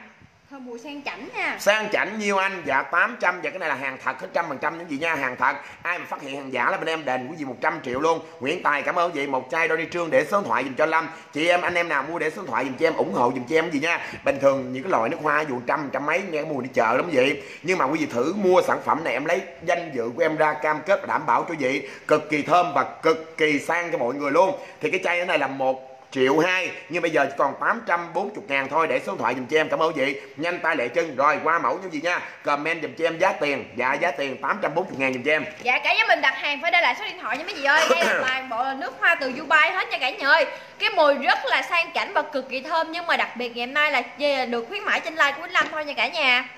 Thơm mùi sang chảnh nha. Sang chảnh nhiêu anh? Dạ 800 và cái này là hàng thật, hết trăm phần trăm những gì nha, hàng thật. Ai mà phát hiện hàng giả là bên em đền quý vị 100 triệu luôn. Nguyễn Tài, cảm ơn quý vị một chai đôi đi trương để số điện thoại dùm cho Lâm. Chị em, anh em nào mua để số điện thoại dùm cho em, ủng hộ dùm cho em gì nha. Bình thường những cái loại nước hoa dù trăm trăm mấy, nghe mùi đi chợ lắm vậy. Nhưng mà quý vị thử mua sản phẩm này, em lấy danh dự của em ra cam kết và đảm bảo cho vị cực kỳ thơm và cực kỳ sang cho mọi người luôn. Thì cái chai này là một triệu hai nhưng bây giờ chỉ còn 840 ngàn thôi để số điện thoại dùm cho em cảm ơn vị nhanh tay lẹ chân rồi qua mẫu như gì nha. Comment dùm cho em giá tiền. Dạ giá tiền 840 ngàn dùm cho em. Dạ cả nhà mình đặt hàng phải để lại số điện thoại nha mấy chị ơi. Đây là toàn bộ là nước hoa từ Dubai hết nha cả nhà ơi. Cái mùi rất là sang chảnh và cực kỳ thơm Nhưng mà đặc biệt ngày hôm nay là được khuyến mãi trên like của Quýnh Lâm thôi nha cả nhà.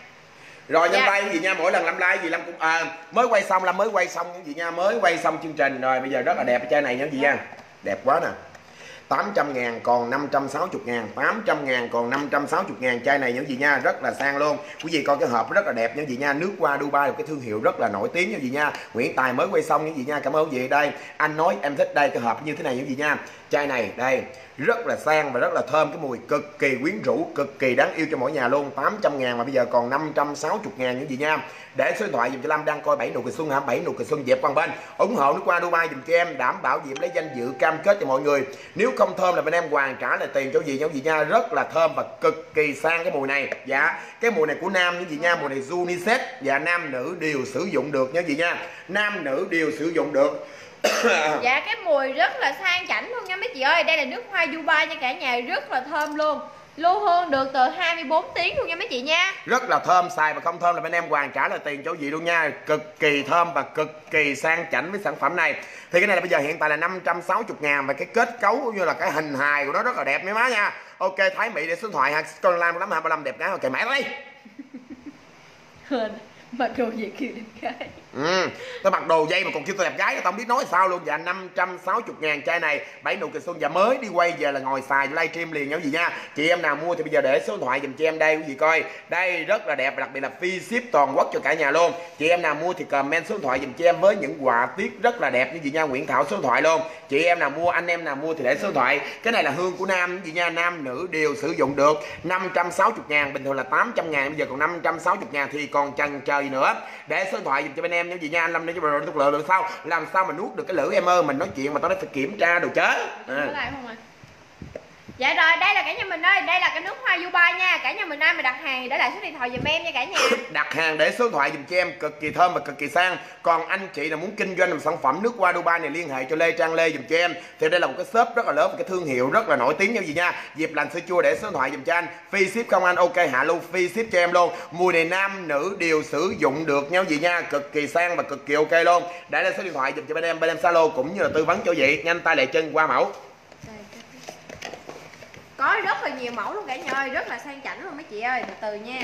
Rồi nhanh Dạ. tay vị nha mỗi lần làm like gì lâm cũng à, mới quay xong lâm mới quay xong những gì nha mới quay xong chương trình. Rồi bây giờ rất là đẹp cái chai này nha vị nha. Đẹp quá nè 800 ngàn, còn 560 ngàn 800 ngàn, còn 560 ngàn. Chai này những gì nha rất là sang luôn. Quý vị coi cái hộp rất là đẹp những gì nha nước qua Dubai là cái thương hiệu rất là nổi tiếng những gì nha. Nguyễn Tài mới quay xong những gì nha cảm ơn quý vị. Đây, anh nói em thích đây, cái hộp như thế này những gì nha. Chai này, đây, rất là sang và rất là thơm, cái mùi cực kỳ quyến rũ, cực kỳ đáng yêu cho mỗi nhà luôn. 800 ngàn mà bây giờ còn 560 ngàn những gì nha. Để số điện thoại dùm cho Lâm đang coi bảy nụ cười xuân hả? Bảy nụ cười xuân dẹp quan bên. ủng hộ nước qua Dubai dùm cho em, đảm bảo dịp lấy danh dự cam kết cho mọi người. Nếu không không thơm là bên em hoàn trả lại tiền cho gì cho gì nha rất là thơm và cực kỳ sang cái mùi này. Dạ cái mùi này của nam những gì nha, mùi này unisex. Và nam nữ đều sử dụng được nha gì nha. Nam nữ đều sử dụng được. Dạ cái mùi rất là sang chảnh luôn nha mấy chị ơi. Đây là nước hoa Dubai nha cả nhà, rất là thơm luôn. Lưu hương được từ 24 tiếng luôn nha mấy chị nha. Rất là thơm xài mà không thơm là bên em hoàn trả lại tiền cho gì luôn nha. Cực kỳ thơm và cực kỳ sang chảnh với sản phẩm này. Thì cái này là bây giờ hiện tại là 560 ngàn và cái kết cấu cũng như là cái hình hài của nó rất là đẹp mấy má nha. Ok thái mỹ để số điện thoại ha con lam lắm ba lâm đẹp gái ok mẹ Hên Mặc đồ gì kêu đẹp gái Ừ, tôi mặc đồ dây mà còn kêu tôi đẹp gái tao không biết nói sao luôn. Dạ 560 ngàn chai này bảy nụ cười xuân. Và mới đi quay về là ngồi xài livestream liền nhau gì nha. Chị em nào mua thì bây giờ để số điện thoại dùm cho em đây quý vị coi. Đây rất là đẹp và đặc biệt là free ship toàn quốc cho cả nhà luôn. Chị em nào mua thì comment số điện thoại dùm cho em với những quà tiết rất là đẹp như vậy nha. Nguyễn Thảo số điện thoại luôn. Chị em nào mua anh em nào mua thì để số điện thoại. Cái này là hương của nam chị nha Nam nữ đều sử dụng được. 560 ngàn bình thường là 800 ngàn bây giờ còn 560 ngàn thì còn chần trời nữa. Để số điện thoại dùm cho bên em em nha chị nha, anh Lâm đi cho rồi thuốc lựa làm sao làm sao mà nuốt được cái lưỡi em ơi, mình nói chuyện mà tao nói phải kiểm tra đồ chớ Có à. lại không ạ? Dạ rồi, đây là cả nhà mình ơi, đây là cái nước hoa Dubai nha. Cả nhà mình ai mà đặt hàng thì để lại số điện thoại giùm em nha cả nhà. Đặt hàng để số điện thoại dùm cho em cực kỳ thơm và cực kỳ sang. Còn anh chị nào muốn kinh doanh một sản phẩm nước hoa Dubai này liên hệ cho Lê Trang Lê dùm cho em. Thì đây là một cái shop rất là lớn một cái thương hiệu rất là nổi tiếng như gì nha. Dịp lành sữa chua để số điện thoại dùm cho anh. Phi ship không anh ok hạ luôn phi ship cho em luôn. Mùi này nam nữ đều sử dụng được nhau gì nha. Cực kỳ sang và cực kỳ ok luôn. Để lại số điện thoại dùm cho bên em bên em Salo cũng như là tư vấn cho vị nhanh tay lại chân qua mẫu. Có rất là nhiều mẫu luôn cả nhà ơi, rất là sang chảnh luôn mấy chị ơi, từ từ nha.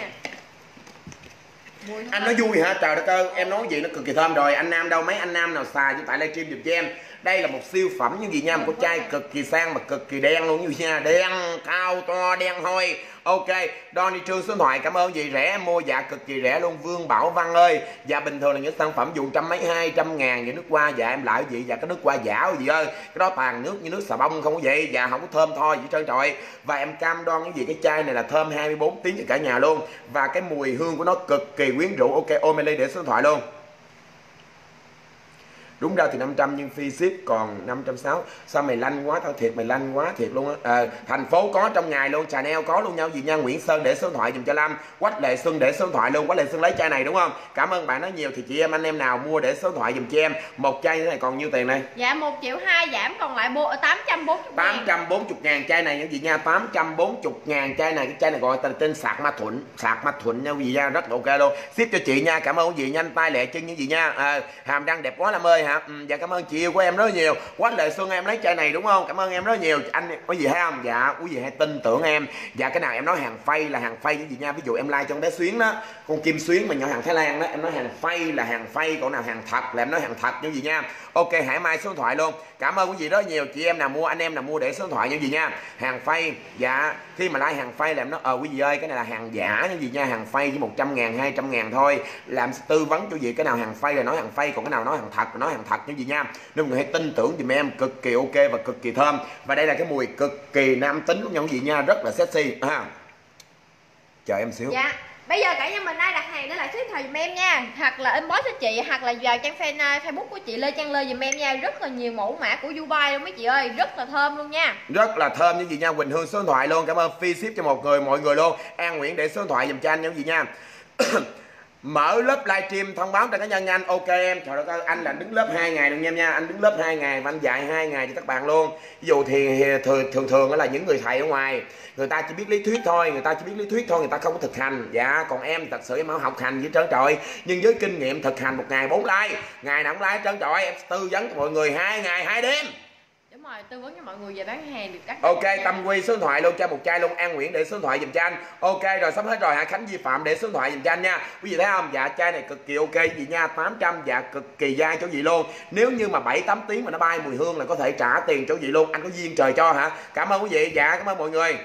Mùi anh nói vui hả? Trời đất ơi em nói gì nó cực kỳ thơm rồi. Anh nam đâu mấy anh nam nào xài chứ tại livestream giùm cho em? Đây là một siêu phẩm như gì nha một cái chai cực kỳ sang mà cực kỳ đen luôn, như nha đen, cao, to, đen hôi ok Donny Trương số điện thoại, cảm ơn gì rẻ, mua dạ cực kỳ rẻ luôn, Vương Bảo Văn ơi. Dạ bình thường là những sản phẩm dùng trăm mấy, hai trăm ngàn, vậy nước qua dạ em lại gì dạ cái nước qua giả gì ơi. Cái đó toàn nước như nước xà bông không có vậy dạ không có thơm thôi vậy trơn trọi và em cam đoan cái gì cái chai này là thơm 24 tiếng cho cả nhà luôn. Và cái mùi hương của nó cực kỳ quyến rũ. Ok ôm ly để số điện thoại luôn đúng ra thì 500 nhưng phi ship còn 560 sao mày lanh quá? Tao thiệt mày lanh quá thiệt luôn á. Ờ, thành phố có trong ngày luôn Chanel có luôn nhau gì nha? Nguyễn Sơn để số điện thoại dùm cho Lâm. Quách Lệ Xuân để số điện thoại luôn. Quách Lệ Xuân lấy chai này đúng không? Cảm ơn bạn nói nhiều. Thì chị em anh em nào mua để số điện thoại dùm cho em. Một chai thế này còn nhiêu tiền này Dạ 1 triệu 2 giảm còn lại bộ 840 ngàn. 840 ngàn chai này những gì nha? 840 ngàn chai này. Cái chai này gọi tên, tên sạc ma thuận. Sạc ma thuận nha quý vị nha? Rất ok luôn. Ship cho chị nha. Cảm ơn vị. Nhanh tay lẹ chân những gì nha. À, hàm răng đẹp quá Lâm ơi hả? Ừ, dạ cảm ơn chị yêu của em rất nhiều. Quá lệ xuân em lấy chai này đúng không? Cảm ơn em rất nhiều. Anh có gì hay không? Dạ quý vị hãy tin tưởng em. Dạ cái nào em nói hàng phay là hàng phay cái gì nha. Ví dụ em like trong bé xuyến đó con kim xuyến mà nhỏ hàng thái lan đó em nói hàng phay là hàng phay còn nào hàng thật là em nói hàng thật như gì nha. Ok hải mai số điện thoại luôn. Cảm ơn quý vị rất nhiều. Chị em nào mua anh em nào mua để số điện thoại như gì nha. Hàng phay dạ khi mà like hàng phay là em nói ờ quý vị ơi cái này là hàng giả như gì nha. Hàng phay chỉ 100 ngàn 200 ngàn thôi. Làm tư vấn cho gì cái nào hàng phay là nói hàng phay còn cái nào nói hàng thật là nói hàng thật như gì nha. Nên mọi người hãy tin tưởng giùm em cực kỳ ok và cực kỳ thơm. Và đây là cái mùi cực kỳ nam tính của nhau quý vị nha rất là sexy ha. Chờ em xíu. Dạ bây giờ cả nhà mình ai đặt hàng để lại số điện thoại giùm em nha. Hoặc là inbox cho chị hoặc là vào trang fan uh, facebook của chị lê trang lê giùm em nha. Rất là nhiều mẫu mã của dubai luôn mấy chị ơi rất là thơm luôn nha. Rất là thơm như gì nha quỳnh hương số điện thoại luôn. Cảm ơn phi ship cho một người mọi người luôn. An nguyễn để số điện thoại dùm cho anh như gì nha mở lớp livestream thông báo cho cá nhân anh. Ok, em. Trời đất ơi, anh là đứng lớp 2 ngày đừng nha nha. Anh đứng lớp 2 ngày và anh dạy hai ngày cho các bạn luôn. Ví dụ thì thường thường thường là những người thầy ở ngoài, người ta chỉ biết lý thuyết thôi, người ta chỉ biết lý thuyết thôi, người ta không có thực hành. Dạ còn em thật sự em không học hành với trơn trọi. Nhưng với kinh nghiệm thực hành một ngày bốn like, ngày nào cũng like trơn trọi. Em tư vấn cho mọi người hai ngày hai đêm rồi tư vấn cho mọi người về bán hàng được cắt ok tâm quy số điện thoại luôn cho một chai luôn. An nguyễn để số điện thoại dùm cho anh. Ok rồi sắp hết rồi hạ khánh di phạm để số điện thoại dùm cho anh nha. Quý vị thấy không? Dạ chai này cực kỳ ok gì nha? 800 dạ cực kỳ dai cho vị luôn. Nếu như mà 7 8 tiếng mà nó bay mùi hương là có thể trả tiền cho vị luôn. Anh có duyên trời cho hả? Cảm ơn quý vị. Dạ cảm ơn mọi người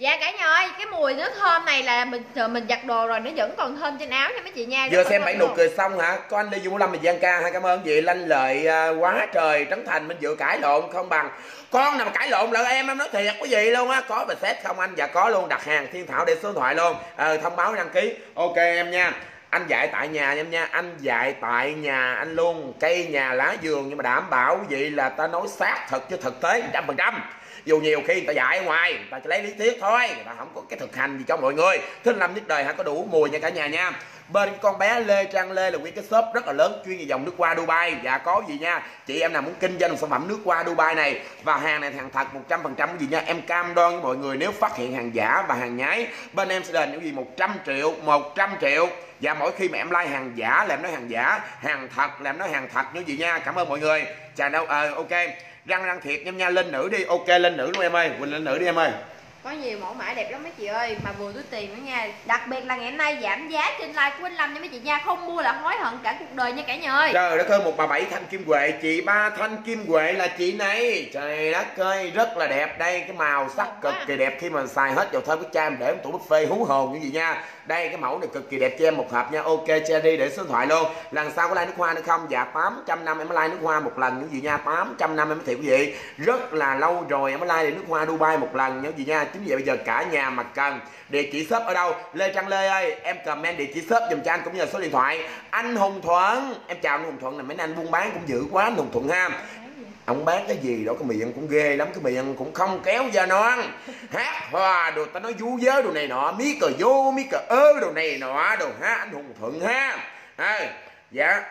Dạ cả nhà ơi, cái mùi nước thơm này là mình mình giặt đồ rồi nó vẫn còn thơm trên áo nha mấy chị nha. Vừa xem bảy nụ cười xong hả? Có anh Lê Dung Lâm mình Giang ca hay cảm ơn chị lanh lợi uh, quá trời Trấn Thành mình vừa cãi lộn không bằng. Con nào mà cãi lộn lại em em nói thiệt quý vị luôn á có bài xét không anh? Dạ có luôn đặt hàng thiên thảo để số điện thoại luôn. Ờ, thông báo đăng ký. Ok em nha. Anh dạy tại nhà em nha anh dạy tại nhà anh luôn. Cây nhà lá vườn nhưng mà đảm bảo quý vị là ta nói xác thật chứ thực tế trăm phần trăm dù nhiều khi người ta dạy ở ngoài, người ta chỉ lấy lý thuyết thôi, người ta không có cái thực hành gì cho mọi người. Thích làm nhất đời hả? Có đủ mùi nha cả nhà nha bên con bé Lê Trang Lê là nguyên cái shop rất là lớn chuyên về dòng nước hoa Dubai. Và có gì nha. Chị em nào muốn kinh doanh sản phẩm nước hoa Dubai này và hàng này hàng thật 100% gì nha. Em cam đoan với mọi người nếu phát hiện hàng giả và hàng nhái bên em sẽ đền những gì? 100 triệu 100 triệu. Và mỗi khi mà em like hàng giả là em nói hàng giả hàng thật là em nói hàng thật. Như vậy nha cảm ơn mọi người. Chào đâu ờ à, ok. Răng răng thiệt nha nha. Lên nữ đi. Ok lên nữ luôn em ơi. Quỳnh lên nữ đi em ơi có nhiều mẫu mã đẹp lắm mấy chị ơi mà vừa túi tiền nữa nha. Đặc biệt là ngày hôm nay giảm giá trên like của anh Lâm nha mấy chị nha không mua là hối hận cả cuộc đời nha cả nhà ơi. Trời đất ơi một bà bảy thanh kim huệ chị ba thanh kim huệ là chị này. Trời đất ơi rất là đẹp đây cái màu sắc cực kỳ đẹp khi mà xài hết dầu thơm cái chai để tủ buffet hú hồn như gì nha đây, cái mẫu này cực kỳ đẹp cho em, một hộp nha. Ok cherry để số điện thoại luôn. Lần sau có like nước hoa nữa không? Dạ 800 năm em mới like nước hoa một lần. Những gì nha? 800 năm em mới thiệt quý vị. Rất là lâu rồi em mới like nước hoa Dubai một lần. Những gì nha? Chính vì vậy bây giờ cả nhà mà cần địa chỉ shop ở đâu? Lê Trăng Lê ơi, em comment địa chỉ shop dùm cho anh cũng như là số điện thoại. Anh Hùng Thuận. Em chào anh Hùng Thuận này. Mấy anh buôn bán cũng dữ quá, anh Hùng Thuận ha ông bán cái gì đó cái miệng cũng ghê lắm cái miệng cũng không kéo da non. Hát hòa đồ ta nói vú vớ đồ này nọ mí cờ vô mí cờ ơ đồ này nọ đồ ha anh hùng thuận ha. À, dạ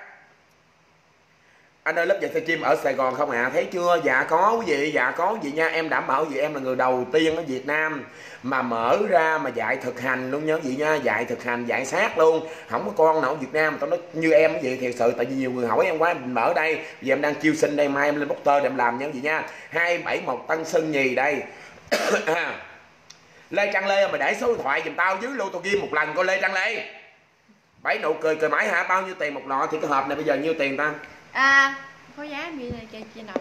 anh ơi, lớp dạy xe chim ở Sài Gòn không ạ? À? thấy chưa? Dạ có quý vị dạ có quý vị nha. Em đảm bảo gì em là người đầu tiên ở Việt Nam mà mở ra mà dạy thực hành luôn. Nha quý vị nha, dạy thực hành, dạy sát luôn. Không có con nào ở Việt Nam tao nói như em quý vị thiệt sự. Tại vì nhiều người hỏi em quá, em mở đây. Vì em đang chiêu sinh đây, mai em lên bốc tơ để em làm. Nha quý vị nha. Hai bảy một tăng Sơn nhì đây. Lê trang Lê mà để số điện thoại giùm tao dưới lô tô ghi một lần coi Lê trang Lê. Bảy nụ cười cười mãi hả? Bao nhiêu tiền một lọ? Thì cái hộp này bây giờ nhiêu tiền ta? À có giá như này trên trên nào?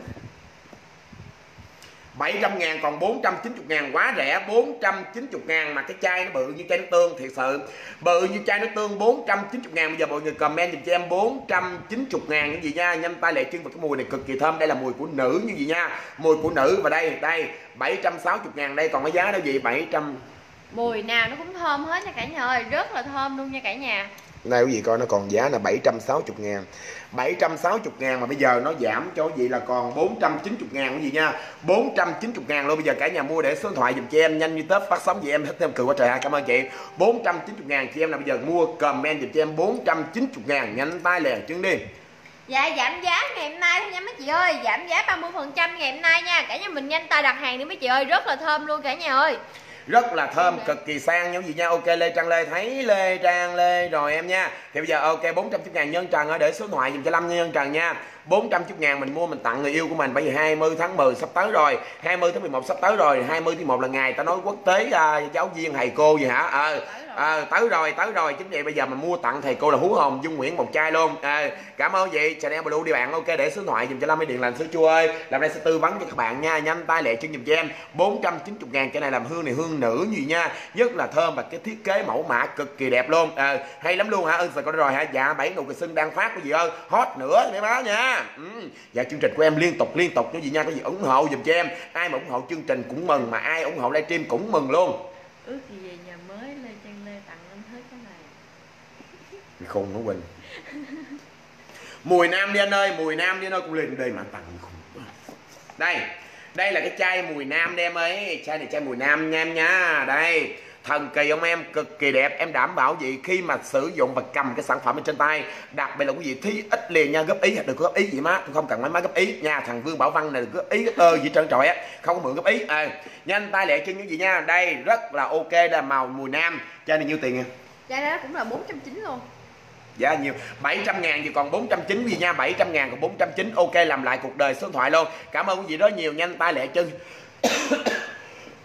700 ngàn còn 490 ngàn quá rẻ. 490 ngàn mà cái chai nó bự như chai nước tương thiệt sự. Bự như chai nước tương 490 ngàn. Bây giờ mọi người comment dùm cho em 490 ngàn như gì nha. Nhanh tay lệ chân và cái mùi này cực kỳ thơm. Đây là mùi của nữ như gì nha? Mùi của nữ và đây đây 760 ngàn đây. Còn cái giá đâu gì? 700 mùi nào nó cũng thơm hết nha cả nhà ơi. Rất là thơm luôn nha cả nhà nay quý vị coi, nó còn giá là 760 ngàn. 760 ngàn mà bây giờ nó giảm cho quý vị là còn 490 ngàn quý vị nha. 490 ngàn luôn. Bây giờ cả nhà mua để số điện thoại dùm cho em, nhanh như tết phát sóng gì em thích thêm cười quá trời ha. Cảm ơn chị. 490 ngàn chị em nào bây giờ mua, comment dùm cho em 490 ngàn. Nhanh tay liền chứng đi. Dạ giảm giá ngày hôm nay thôi nha mấy chị ơi. Giảm giá 30% ngày hôm nay nha. Cả nhà mình nhanh tay đặt hàng đi mấy chị ơi. Rất là thơm luôn cả nhà ơi rất là thơm, cực kỳ sang những gì nha. Ok, lê trang lê, thấy lê trang lê rồi em nha. Thì bây giờ ok 490 ngàn nhân trần ở để số điện thoại dùm cho Lâm nhân trần nha. 490 ngàn mình mua mình tặng người yêu của mình. Bởi vì 20 tháng 10 sắp tới rồi 20 tháng 11 sắp tới rồi 20 tháng 1 là ngày ta nói quốc tế uh, giáo viên thầy cô gì hả? Ờ à, tới rồi tới rồi. Chính vậy bây giờ mình mua tặng thầy cô là hú hồn dung nguyễn một chai luôn. À, cảm ơn chị. Channel blue đi bạn ok để số điện thoại dùm cho lâm điện lành sữa chua ơi. Làm đây sẽ tư vấn cho các bạn nha. Nhanh tay lẹ chân dùm cho em. 490 ngàn cái này làm hương này hương nữ gì nha. Rất là thơm và cái thiết kế mẫu mã cực kỳ đẹp luôn. À, hay lắm luôn hả? Ơn có rồi hả? Dạ bảy nụ cười xưng đang phát của gì ơi. Hot nữa mấy má nha ừ. dạ chương trình của em liên tục liên tục. Cái gì nha có gì ủng hộ dùm cho em. Ai mà ủng hộ chương trình cũng mừng mà ai ủng hộ livestream cũng mừng luôn. Ước gì về nhà mới lên trang lê tặng anh hết cái này. Khùng nó quỳnh? Mùi nam đi anh ơi mùi nam đi anh ơi. Cũng lên đây mà tặng khùng đây đây là cái chai mùi nam đi em ơi. Chai này chai mùi nam nha em nha. Đây thần kỳ ông em cực kỳ đẹp. Em đảm bảo gì? Khi mà sử dụng và cầm cái sản phẩm ở trên tay đặc biệt là quý vị thi ít liền nha góp ý đừng có góp ý gì má? Không cần máy má góp ý. Nha thằng vương bảo văn này đừng góp ý cái tơ gì trơn trọi á không có mượn góp ý. À, nhanh tay lẹ chân cái gì nha. Đây rất là ok là màu mùi nam. Chai này nhiêu tiền nha chai đó cũng là 490 luôn. Giá nhiều. 700 ngàn thì còn 490 gì nha. 700 ngàn còn 490 ok làm lại cuộc đời số điện thoại luôn. Cảm ơn quý vị rất nhiều. Nhanh tay lẹ chân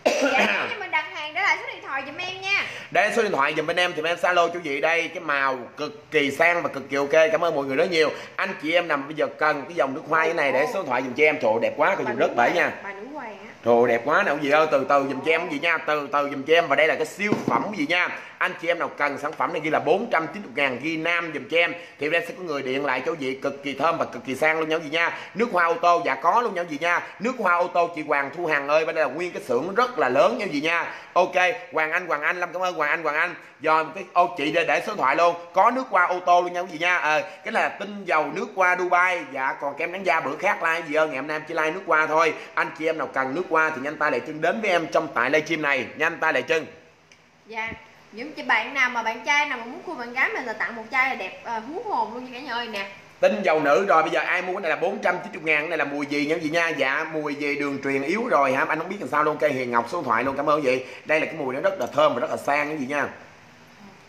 dạ, mình đặt hàng đó là số điện thoại giùm em nha. Đây số điện thoại dùm bên em thì em zalo cho chị đây. Cái màu cực kỳ sang và cực kỳ ok. Cảm ơn mọi người rất nhiều. Anh chị em nằm bây giờ cần cái dòng nước hoa như này để số điện thoại dùm cho em. Trời đẹp quá còn dùng rất bể nha. Bà nữ hoàng á Trời đẹp quá nào gì ơi từ từ dùm cho em gì nha. Từ từ dùm cho em và đây là cái siêu phẩm gì nha anh chị em nào cần sản phẩm này ghi là 490 ngàn ghi nam dùm cho em. Thì đây sẽ có người điện lại cho chị cực kỳ thơm và cực kỳ sang luôn nhau gì nha. Nước hoa ô tô dạ có luôn nhau gì nha. Nước hoa ô tô chị Hoàng Thu Hằng ơi bên đây là nguyên cái xưởng rất là lớn nhau gì nha. Ok Hoàng Anh Hoàng Anh Lâm cảm ơn Hoàng Anh Hoàng Anh. Rồi cái ô chị để, để số điện thoại luôn. Có nước hoa ô tô luôn nhau gì nha. Ờ cái là tinh dầu nước hoa Dubai. Dạ còn kem đánh da bữa khác like gì ơi ngày hôm nay em chỉ like nước hoa thôi. Anh chị em nào cần nước hoa thì nhanh tay lại chân đến với em trong tại livestream này. Nhanh tay lại chân. Dạ những chị bạn nào mà bạn trai nào mà muốn khui bạn gái mình là tặng một chai là đẹp uh, hú hồn luôn nha cả nhà ơi. Nè. Tinh dầu nữ rồi bây giờ ai mua cái này là 490 ngàn cái này là mùi gì những gì nha? Dạ mùi gì? Đường truyền yếu rồi hả? Anh không biết làm sao luôn cây hiền ngọc số điện thoại luôn cảm ơn chị đây là cái mùi nó rất là thơm và rất là sang cái gì nha?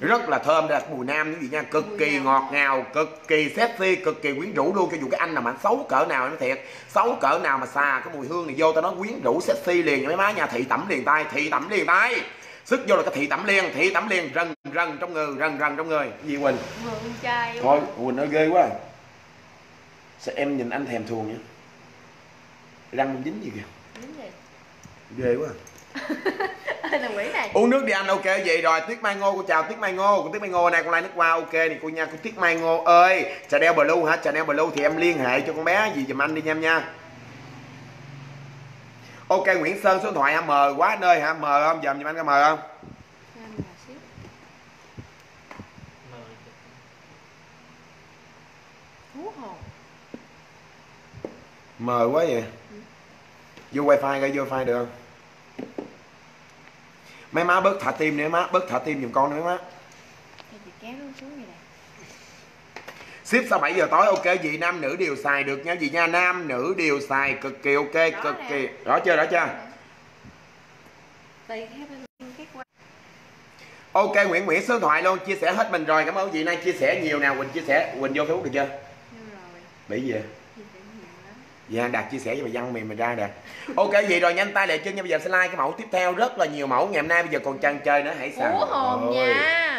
Rất là thơm đây là mùi nam những gì nha? Cực Mùi kỳ nam. ngọt ngào cực kỳ sexy cực kỳ quyến rũ luôn. Cho dù cái anh nào mà anh xấu cỡ nào nó thiệt xấu cỡ nào mà xà cái mùi hương này vô tao nói quyến rũ sexy liền nha mấy má nhà thị tẩm liền tay thị tẩm liền tay sức vô là cái thị tẩm liền thị tẩm liền rần rần trong người rần rần trong người. Gì quỳnh? Mượn chai thôi quỳnh nó ghê quá sao em nhìn anh thèm thuồng nhá răng dính gì kìa? Đúng rồi. ghê quá này. Uống nước đi anh ok vậy rồi. Tuyết mai ngô cô chào tuyết mai ngô. Cô tuyết mai ngô này con like nước hoa ok thì cô nha cô tuyết mai ngô ơi. Channel blue hả? Channel blue thì em liên hệ cho con bé gì giùm anh đi nha em nha ok, nguyễn sơn số điện thoại hả? Quá nơi hả? Mời không? Dòm giùm anh có mời không? Em mờ quá vậy. Vô wifi coi, vô wifi được không? Mấy má bớt thả tim nữa má. Bớt thả tim giùm con nữa, má. Kéo xuống vậy nè? Ship sau 7 giờ tối ok gì nam nữ đều xài được nha gì nha nam nữ đều xài cực kỳ ok Rõ cực nè. kỳ. Rõ chưa rõ chưa? Qua ok nguyễn nguyễn số điện thoại luôn chia sẻ hết mình rồi cảm ơn chị nay chia sẻ nhiều nào quỳnh chia sẻ quỳnh vô facebook được chưa? Bị gì vậy? Chị nhiều lắm. Dạ đạt chia sẻ cho bà văn miền mình ra đạt ok vậy rồi nhanh tay lại chân nha bây giờ sẽ like cái mẫu tiếp theo rất là nhiều mẫu ngày hôm nay bây giờ còn chăn chơi nữa hãy xài. Hồn nha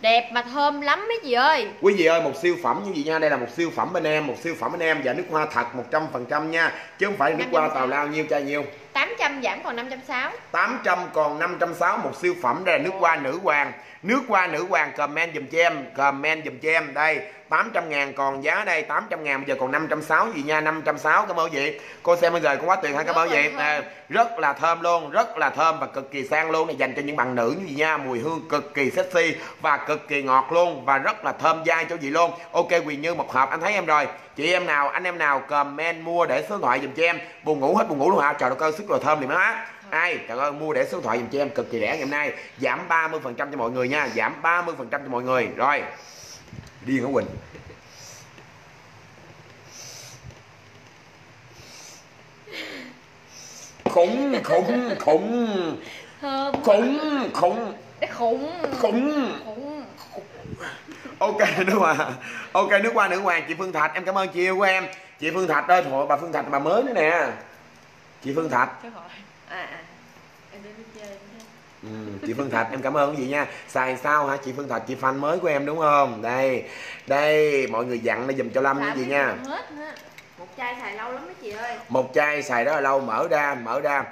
đẹp mà thơm lắm mấy chị ơi. Quý vị ơi một siêu phẩm như vậy nha? Đây là một siêu phẩm bên em một siêu phẩm bên em và nước hoa thật 100% nha. Chứ không phải nước hoa tào lao nhiêu chai nhiêu. 800 giảm còn 560 800 còn 560 một siêu phẩm. Đây là nước hoa nữ hoàng nước hoa nữ hoàng comment dùm cho em comment dùm cho em. Đây 800 ngàn còn giá đây 800 ngàn bây giờ còn 560 gì nha 560 cảm ơn chị. Cô xem bây giờ cũng quá tuyệt ha cảm ơn chị? à, rất là thơm luôn rất là thơm và cực kỳ sang luôn. Này dành cho những bạn nữ như vậy nha mùi hương cực kỳ sexy và cực kỳ ngọt luôn và rất là thơm dai cho chị luôn. Ok quyền như một hộp anh thấy em rồi. Chị em nào anh em nào comment mua để số điện thoại dùm cho em. Buồn ngủ hết buồn ngủ luôn hả? Trời đất ơi sức là thơm liền má ai trời ơi mua để số điện thoại dùm cho em cực kỳ rẻ ngày hôm nay. Giảm 30% cho mọi người nha giảm 30% cho mọi người. Rồi điên hả Quỳnh. Khủng khủng khủng. Khủng khủng. Khủng. Khủng. Khủng. Ok nước hoa. Ok nước hoa nữ hoàng. Chị phương thạch em cảm ơn chị yêu của em. Chị phương thạch ơi thôi bà phương thạch bà mới nữa nè. Chị phương thạch à à. Em đến đi chơi. Ừ, chị Phương Thạch em cảm ơn quý vị nha. Xài sao hả? Chị Phương Thạch chị fan mới của em đúng không? Đây đây mọi người dặn để dùm cho Lâm cái nha. này hết nữa. một chai xài lâu lắm đó chị ơi. Một chai xài rất là lâu mở ra mở ra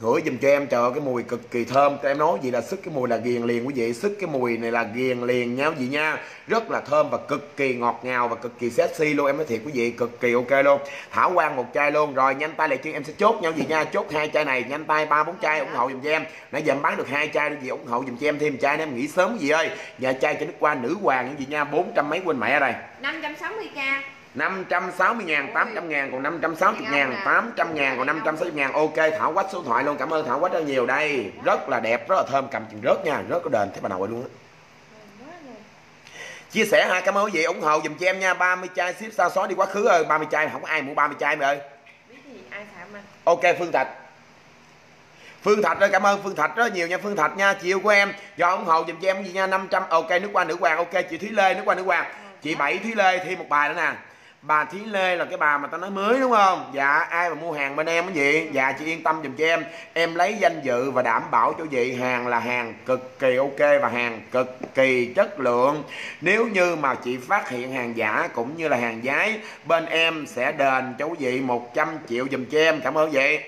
gửi dùm cho em chờ cái mùi cực kỳ thơm. Cho em nói gì là sức cái mùi là ghiền liền quý vị. Sức cái mùi này là ghiền liền nhau gì nha. Rất là thơm và cực kỳ ngọt ngào và cực kỳ sexy luôn, em nói thiệt quý vị. Cực kỳ ok luôn. Thảo quang một chai luôn. Rồi, nhanh tay lại chứ em sẽ chốt nhau gì nha. Chốt hai chai này. Nhanh tay, ba, bốn chai ủng hộ dùm cho em. Nãy giờ em bán được hai chai gì, ủng hộ dùm cho em thêm chai nữa. Em nghỉ sớm gì ơi. Nhà chai cho nước qua nữ hoàng gì nha. Bốn trăm mấy quên mẹ ở đây 560k 560 ngàn, 800 ngàn, còn 560 ngàn, 800 ngàn, còn 560 ngàn. Ok, Thảo Quách số điện thoại luôn, cảm ơn Thảo Quách rất nhiều đây. Rất là đẹp, rất là thơm, cầm chừng rớt nha. Rất có đền, thấy bà nội luôn á. Chia sẻ ha, cảm ơn quý vị ủng hộ dùm cho em nha. 30 chai ship sao xóa đi quá khứ ơi. 30 chai, không có ai mua 30 chai mày ơi. Ok Phương Thạch. Phương Thạch ơi cảm ơn Phương Thạch rất nhiều nha Phương Thạch nha chị yêu của em. Do ủng hộ dùm cho em gì nha 500 ok nước qua nữ hoàng ok chị Thúy Lê nước qua nữ hoàng chị Bảy Thúy Lê thêm một bài nữa nè bà Thúy Lê là cái bà mà tao nói mới đúng không? Dạ ai mà mua hàng bên em cái gì dạ chị yên tâm dùm cho em. Em lấy danh dự và đảm bảo cho chị hàng là hàng cực kỳ ok và hàng cực kỳ chất lượng. Nếu như mà chị phát hiện hàng giả cũng như là hàng giái bên em sẽ đền cho quý vị 100 triệu dùm cho em. Cảm ơn chị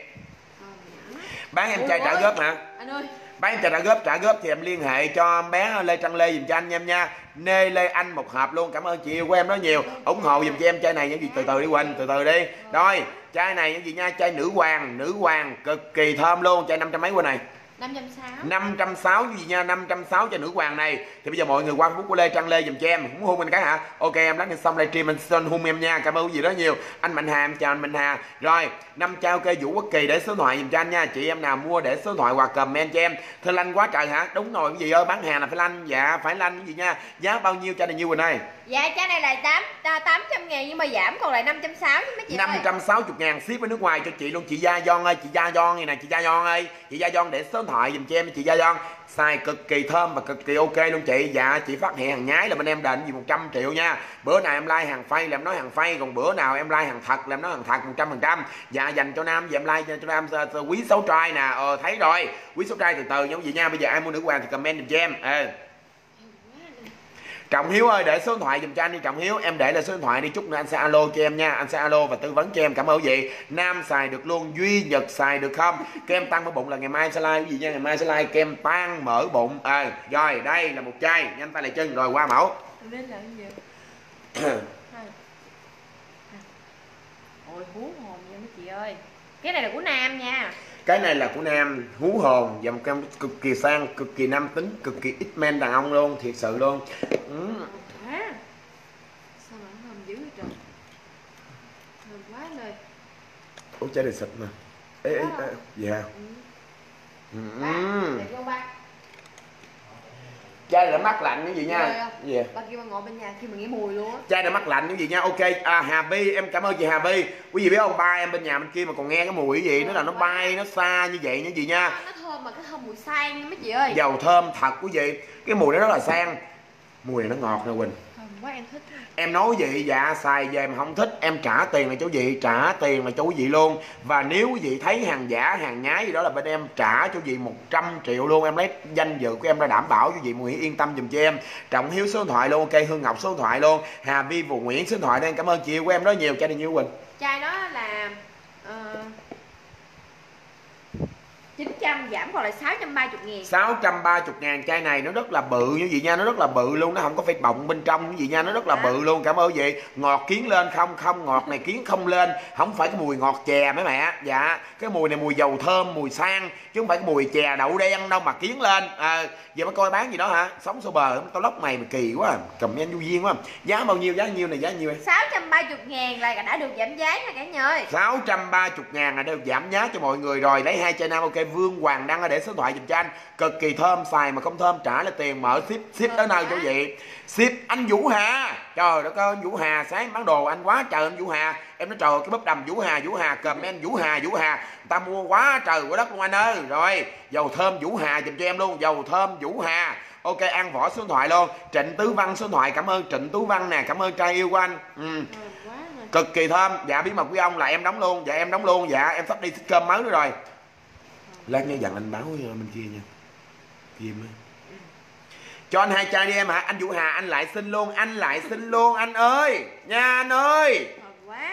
bán em trai trả góp hả? anh ơi bán trà đã trả góp trả góp thì em liên hệ cho bé lê trăng lê dùm cho anh em nha. Nê lê anh một hộp luôn, cảm ơn chị, yêu của em rất nhiều. Ủng hộ dùm cho em chai này những gì, từ từ đi quỳnh từ từ đi. Rồi, chai này những gì nha, chai nữ hoàng nữ hoàng cực kỳ thơm luôn, chai năm trăm mấy quên này. 560 560 gì nha? 560 cho nữ hoàng này. Thì bây giờ mọi người qua Facebook của Lê Trăng Lê dùm cho em. Muốn hôn mình cái hả? Ok, em lát xong livestream anh xin hôn em nha. Cảm ơn quý vị nhiều. Anh Mạnh Hà em chào anh Mạnh Hà. Rồi, năm trao ok Vũ Quốc Kỳ để số điện thoại dùm cho anh nha. Chị em nào mua để số điện thoại hoặc comment cho em. Thưa lanh quá trời hả? Đúng rồi, cái gì ơi? Bán hàng là phải lanh. Dạ phải lanh, cái gì nha? Giá bao nhiêu cho này nhiêu Quỳnh ơi? Dạ trái này là 8 800 ngàn nhưng mà giảm còn lại 560 chứ mấy chị ơi. 560 ngàn ship ở nước ngoài cho chị luôn. Chị Gia Don ơi, chị Gia Don này nè, chị Gia Don ơi. Chị Gia Don để số điện thoại dùm cho em chị Gia Don xài cực kỳ thơm và cực kỳ ok luôn chị. Dạ chị phát hiện hàng nhái là bên em đền gì 100 triệu nha. Bữa nào em like hàng phay là em nói hàng phay, còn bữa nào em like hàng thật là em nói hàng thật 100 phần trăm. Dạ dành cho nam dạ em like cho nam ờ, ờ, quý số trai nè. Ờ thấy rồi. Quý số trai từ từ nha, quý vị nha. Bây giờ ai mua nữ hoàng thì comment dùm cho em. Ờ. Trọng Hiếu ơi để số điện thoại dùm cho anh đi Trọng Hiếu. Em để là số điện thoại đi chút nữa anh sẽ alo cho em nha. Anh sẽ alo và tư vấn cho em. Cảm ơn quý vị Nam xài được luôn Duy Nhật xài được không? Kem tăng mỡ bụng là ngày mai em sẽ like. Quý vị nha Ngày mai sẽ like. Kem tan mỡ bụng. À, Rồi đây là một chai. Nhanh tay lại chân. Rồi qua mẫu. Gì? Ôi hú hồn nha mấy chị ơi. Cái này là của Nam nha Cái này là của Nam Hú hồn một kem cực kỳ sang Cực kỳ nam tính Cực kỳ ít men đàn ông luôn Thiệt sự luôn ừ. Hả? Sao mà nó thơm dữ vậy trời Thơm quá lời Ủa chai này xịt mà Ê, ê, ê. Dạ Ừ. ừ. Ba Chai là mát lạnh cái gì nha. Không? Dạ Ba kêu ba ngồi bên nhà khi mà nghe mùi luôn á. Chai này mắc lạnh cái gì nha? Ok à, Hà Vi em cảm ơn chị Hà Vi quý vị biết không? Ba em bên nhà bên kia mà còn nghe cái mùi gì? Nó là nó bay nó xa như vậy như gì nha? Nó thơm mà cái thơm mùi sang mấy chị ơi. Dầu thơm thật quý vị. Cái mùi nó rất là sang. Mùi này nó ngọt nè Quỳnh quá em thích em nói vậy dạ xài về mà không thích. Em trả tiền là quý vị trả tiền là quý vị luôn? Và nếu quý vị thấy hàng giả hàng nhái gì đó là bên em trả cho vị 100 triệu luôn. Em lấy danh dự của em ra đảm bảo cho vị Nguyễn yên tâm dùm cho em. Trọng hiếu số điện thoại luôn ok hương ngọc số điện thoại luôn. Hà vi vũ nguyễn số điện thoại đây. Cảm ơn chị yêu của em rất nhiều. Cho nên nhiêu quỳnh. Chai đó là ờ, 900 giảm còn lại 630 ngàn 630 ngàn chai này nó rất là bự như vậy nha nó rất là bự luôn nó không có phải bọng bên trong như vậy nha nó rất là bự luôn cảm ơn chị ngọt kiến lên không không ngọt này kiến không lên không phải cái mùi ngọt chè mấy mẹ. Dạ cái mùi này mùi dầu thơm mùi sang chứ không phải cái mùi chè đậu đen đâu mà kiến lên. À, giờ mới coi bán gì đó hả? Sống sô bờ tao lóc mày mà kỳ quá cầm nhanh du duyên quá giá bao nhiêu giá nhiêu này giá nhiêu 630 ngàn là đã được giảm giá nha cả nhà ơi. 630 ngàn là được giảm giá cho mọi người rồi. Lấy hai chai nam ok Vương Hoàng Đăng để số điện thoại dùm cho anh. Cực kỳ thơm xài mà không thơm trả lại tiền mở ship ship tới nơi cho quý vị ship anh Vũ Hà. Trời đất ơi anh Vũ Hà sáng bán đồ anh quá trời anh Vũ Hà. Em nói trời cái búp đầm Vũ Hà Vũ Hà comment Vũ Hà Vũ Hà. Người ta mua quá trời quá đất luôn anh ơi. Rồi dầu thơm Vũ Hà dùm cho em luôn dầu thơm Vũ Hà. Ok ăn võ số điện thoại luôn. Trịnh tứ văn số điện thoại cảm ơn trịnh tứ văn nè cảm ơn trai yêu của anh. Ừ. Cực kỳ thơm. Dạ bí mật quý ông là em đóng luôn dạ em đóng luôn. Dạ em sắp đi xích cơm mới nữa rồi lát nhớ dặn anh báo với bên kia nha. Kim á cho anh hai chai đi em hả? Anh vũ hà anh lại xin luôn anh lại xin luôn anh ơi. Nha anh ơi.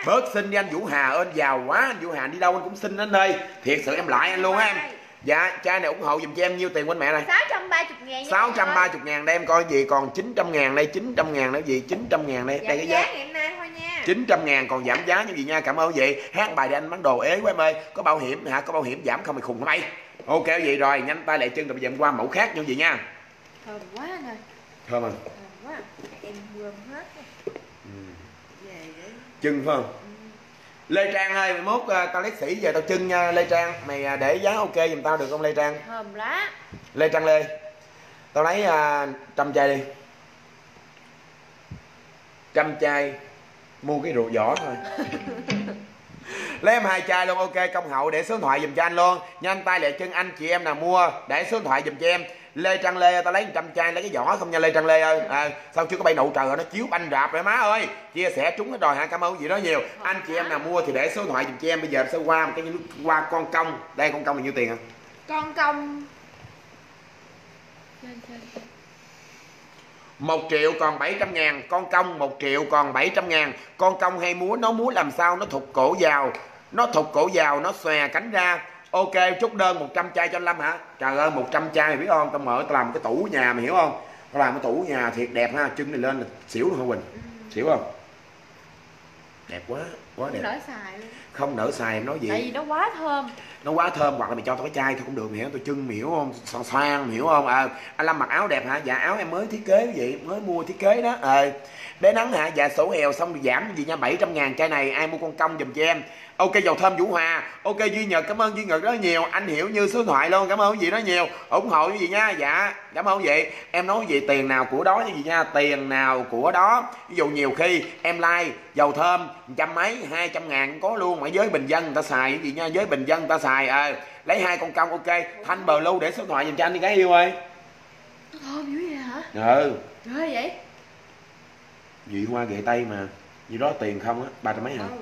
Bớt xin đi anh vũ hà anh giàu quá. Anh vũ hà đi đâu anh cũng xin anh ơi. Thiệt sự em lại anh luôn á em. Dạ chai này ủng hộ giùm cho em nhiêu tiền anh mẹ này 630 ngàn nha 630 ngàn đây em coi gì còn 900 ngàn đây 900 ngàn nữa gì 900 ngàn đây. Đây cái giá 900 ngàn còn giảm giá như gì nha. Cảm ơn vị hát bài để anh bán đồ ế quá em ơi. Có bảo hiểm hả? Có bảo hiểm giảm không mày khùng hả mày ok vị rồi. Nhanh tay lại chân rồi bây giờ em qua mẫu khác như gì nha. Thơm quá anh ơi. Thơm không? Thơm quá. Em quên hết. Về để chân phải không? Lê Trang ơi, 11 uh, tao lấy sĩ giờ tao trưng nha Lê Trang. Mày à, để giá ok giùm tao được không Lê Trang? Thơm lá Lê Trang Lê Tao lấy uh, trăm chai đi. Trăm chai Mua cái rượu vỏ thôi. Lấy em hai chai luôn ok công hậu để số điện thoại giùm cho anh luôn. Nhanh tay lẹ chân anh chị em nào mua Để số điện thoại giùm cho em. Lê Trang Lê tao lấy 100 chai lấy cái vỏ không nha Lê Trang Lê ơi. À, Sao chưa có bay nụ trời rồi nó chiếu banh rạp rồi má ơi. Chia sẻ trúng hết rồi hả cảm ơn vị đó nhiều. Anh chị em nào mua thì để số điện thoại giùm cho em. Bây giờ em sẽ qua một cái nước qua con công. Đây con công là nhiêu tiền hả con công. Trên trên trên. 1 triệu còn 700 ngàn, Con công 1 triệu còn 700 ngàn. Con công hay múa, nó múa làm sao, nó thụt cổ vào. Nó thụt cổ vào, nó xòe cánh ra. Ok chốt đơn 100 chai cho anh Lâm hả? Trời ơi 100 chai, mày biết không? Tao mở, tao làm cái tủ nhà, mày hiểu không? Tao làm cái tủ nhà thiệt đẹp ha. Chân này lên là xỉu luôn hả Quỳnh? Xỉu không? Đẹp quá Quá đẹp. Đỡ xài luôn. Không nỡ xài em nói gì? Tại vì nó quá thơm. Nó quá thơm hoặc là mày cho tao cái chai thôi cũng được hiểu tôi trưng mày hiểu không? Xoan xoan hiểu không? À, anh lâm mặc áo đẹp hả? Dạ áo em mới thiết kế vị mới mua thiết kế đó. Ờ đế nắng hả? Dạ sổ èo xong rồi giảm gì nha 700 ngàn. Chai này ai mua con công giùm cho em. Ok dầu thơm vũ hòa. Ok duy nhật cảm ơn duy nhật rất nhiều. Anh hiểu như số điện thoại luôn cảm ơn vị rất nhiều. Ủng hộ quý vị nha? Dạ cảm ơn vị. Em nói vị tiền nào của đó như gì nha? Tiền nào của đó. Ví dụ nhiều khi em like dầu thơm trăm mấy hai trăm ngàn có luôn. Mà giới bình dân người ta xài cái gì nha? Giới bình dân người ta xài ờ. Lấy hai con công ok. Thanh bờ lưu để số điện thoại dùm cho anh đi gái yêu ơi. Thơm dữ vậy hả? Ừ. Trời ơi vậy dị hoa ghệ tây mà. Gì đó tiền không á ba trăm mấy hả ừ.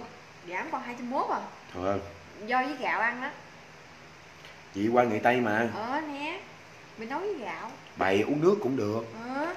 giảm còn 201 à. Trời ơi. Do với gạo ăn đó dị hoa ghệ tây mà. Ờ nè. Mình nấu với gạo. Bày uống nước cũng được. Ờ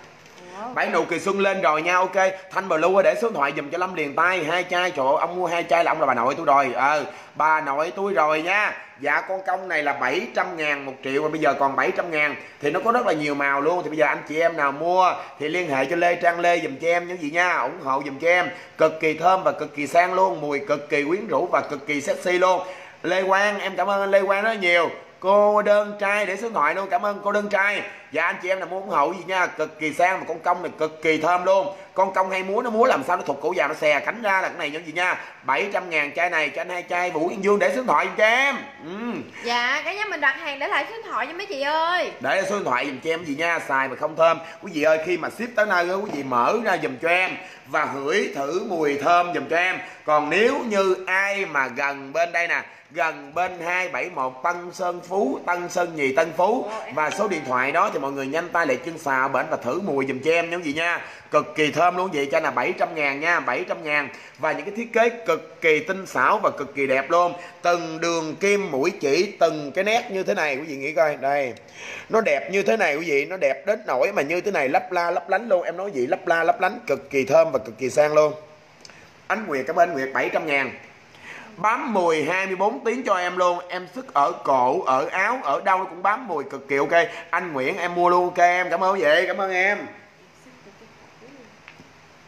Bảy nụ kỳ xuân lên rồi nha ok. Thanh blue để số điện thoại dùm cho lâm liền tay. Hai chai trời ơi, ông mua hai chai là ông là bà nội tôi rồi. Ờ bà nội tôi rồi nha. Dạ con công này là 700 ngàn một triệu mà bây giờ còn 700 ngàn. Thì nó có rất là nhiều màu luôn. Thì bây giờ anh chị em nào mua thì liên hệ cho Lê Trang Lê dùm cho em những gì nha. Ủng hộ dùm cho em. Cực kỳ thơm và cực kỳ sang luôn. Mùi cực kỳ quyến rũ và cực kỳ sexy luôn. Lê Quang em cảm ơn anh Lê Quang rất nhiều. Cô đơn trai để số điện thoại luôn. Cảm ơn cô đơn trai và anh chị em nào muốn ủng hộ gì nha. Cực kỳ sang mà con công này cực kỳ thơm luôn. Con công hay múa nó múa làm sao nó thục cổ vào nó xè. Cánh ra là cái này những gì nha. 700 ngàn chai này cho anh hai chai Vũ Yên Dương để số điện thoại giùm cho em. Ừ. dạ cái nhà mình đặt hàng để lại số điện thoại cho mấy chị ơi. Để số điện thoại dùm cho em gì nha. Xài mà không thơm. Quý vị ơi khi mà ship tới nơi quý vị mở ra dùm cho em và hửi thử mùi thơm dùm cho em. Còn nếu như ai mà gần bên đây nè gần bên 271 Tân Sơn Phú Tân Sơn Nhì Tân Phú và số điện thoại đó thì mọi người nhanh tay lại chân xào bển và thử mùi dùm cho em những gì nha. Cực kỳ thơm luôn, vậy cho là 700 ngàn nha 700 ngàn. Và những cái thiết kế cực kỳ tinh xảo và cực kỳ đẹp luôn. Từng đường kim mũi chỉ, từng cái nét như thế này, quý vị nghĩ coi, đây. Nó đẹp như thế này, quý vị, nó đẹp đến nỗi mà như thế này, lấp la, lấp lánh luôn. Em nói gì lấp la, lấp lánh, cực kỳ thơm và cực kỳ sang luôn. Anh nguyệt, cảm ơn nguyệt 700 ngàn bám mùi 24 tiếng cho em luôn. Em sức ở cổ, ở áo, ở đâu nó cũng bám mùi cực kỳ, ok? Anh Nguyễn, em mua luôn, ok? Em cảm ơn vậy, cảm ơn em.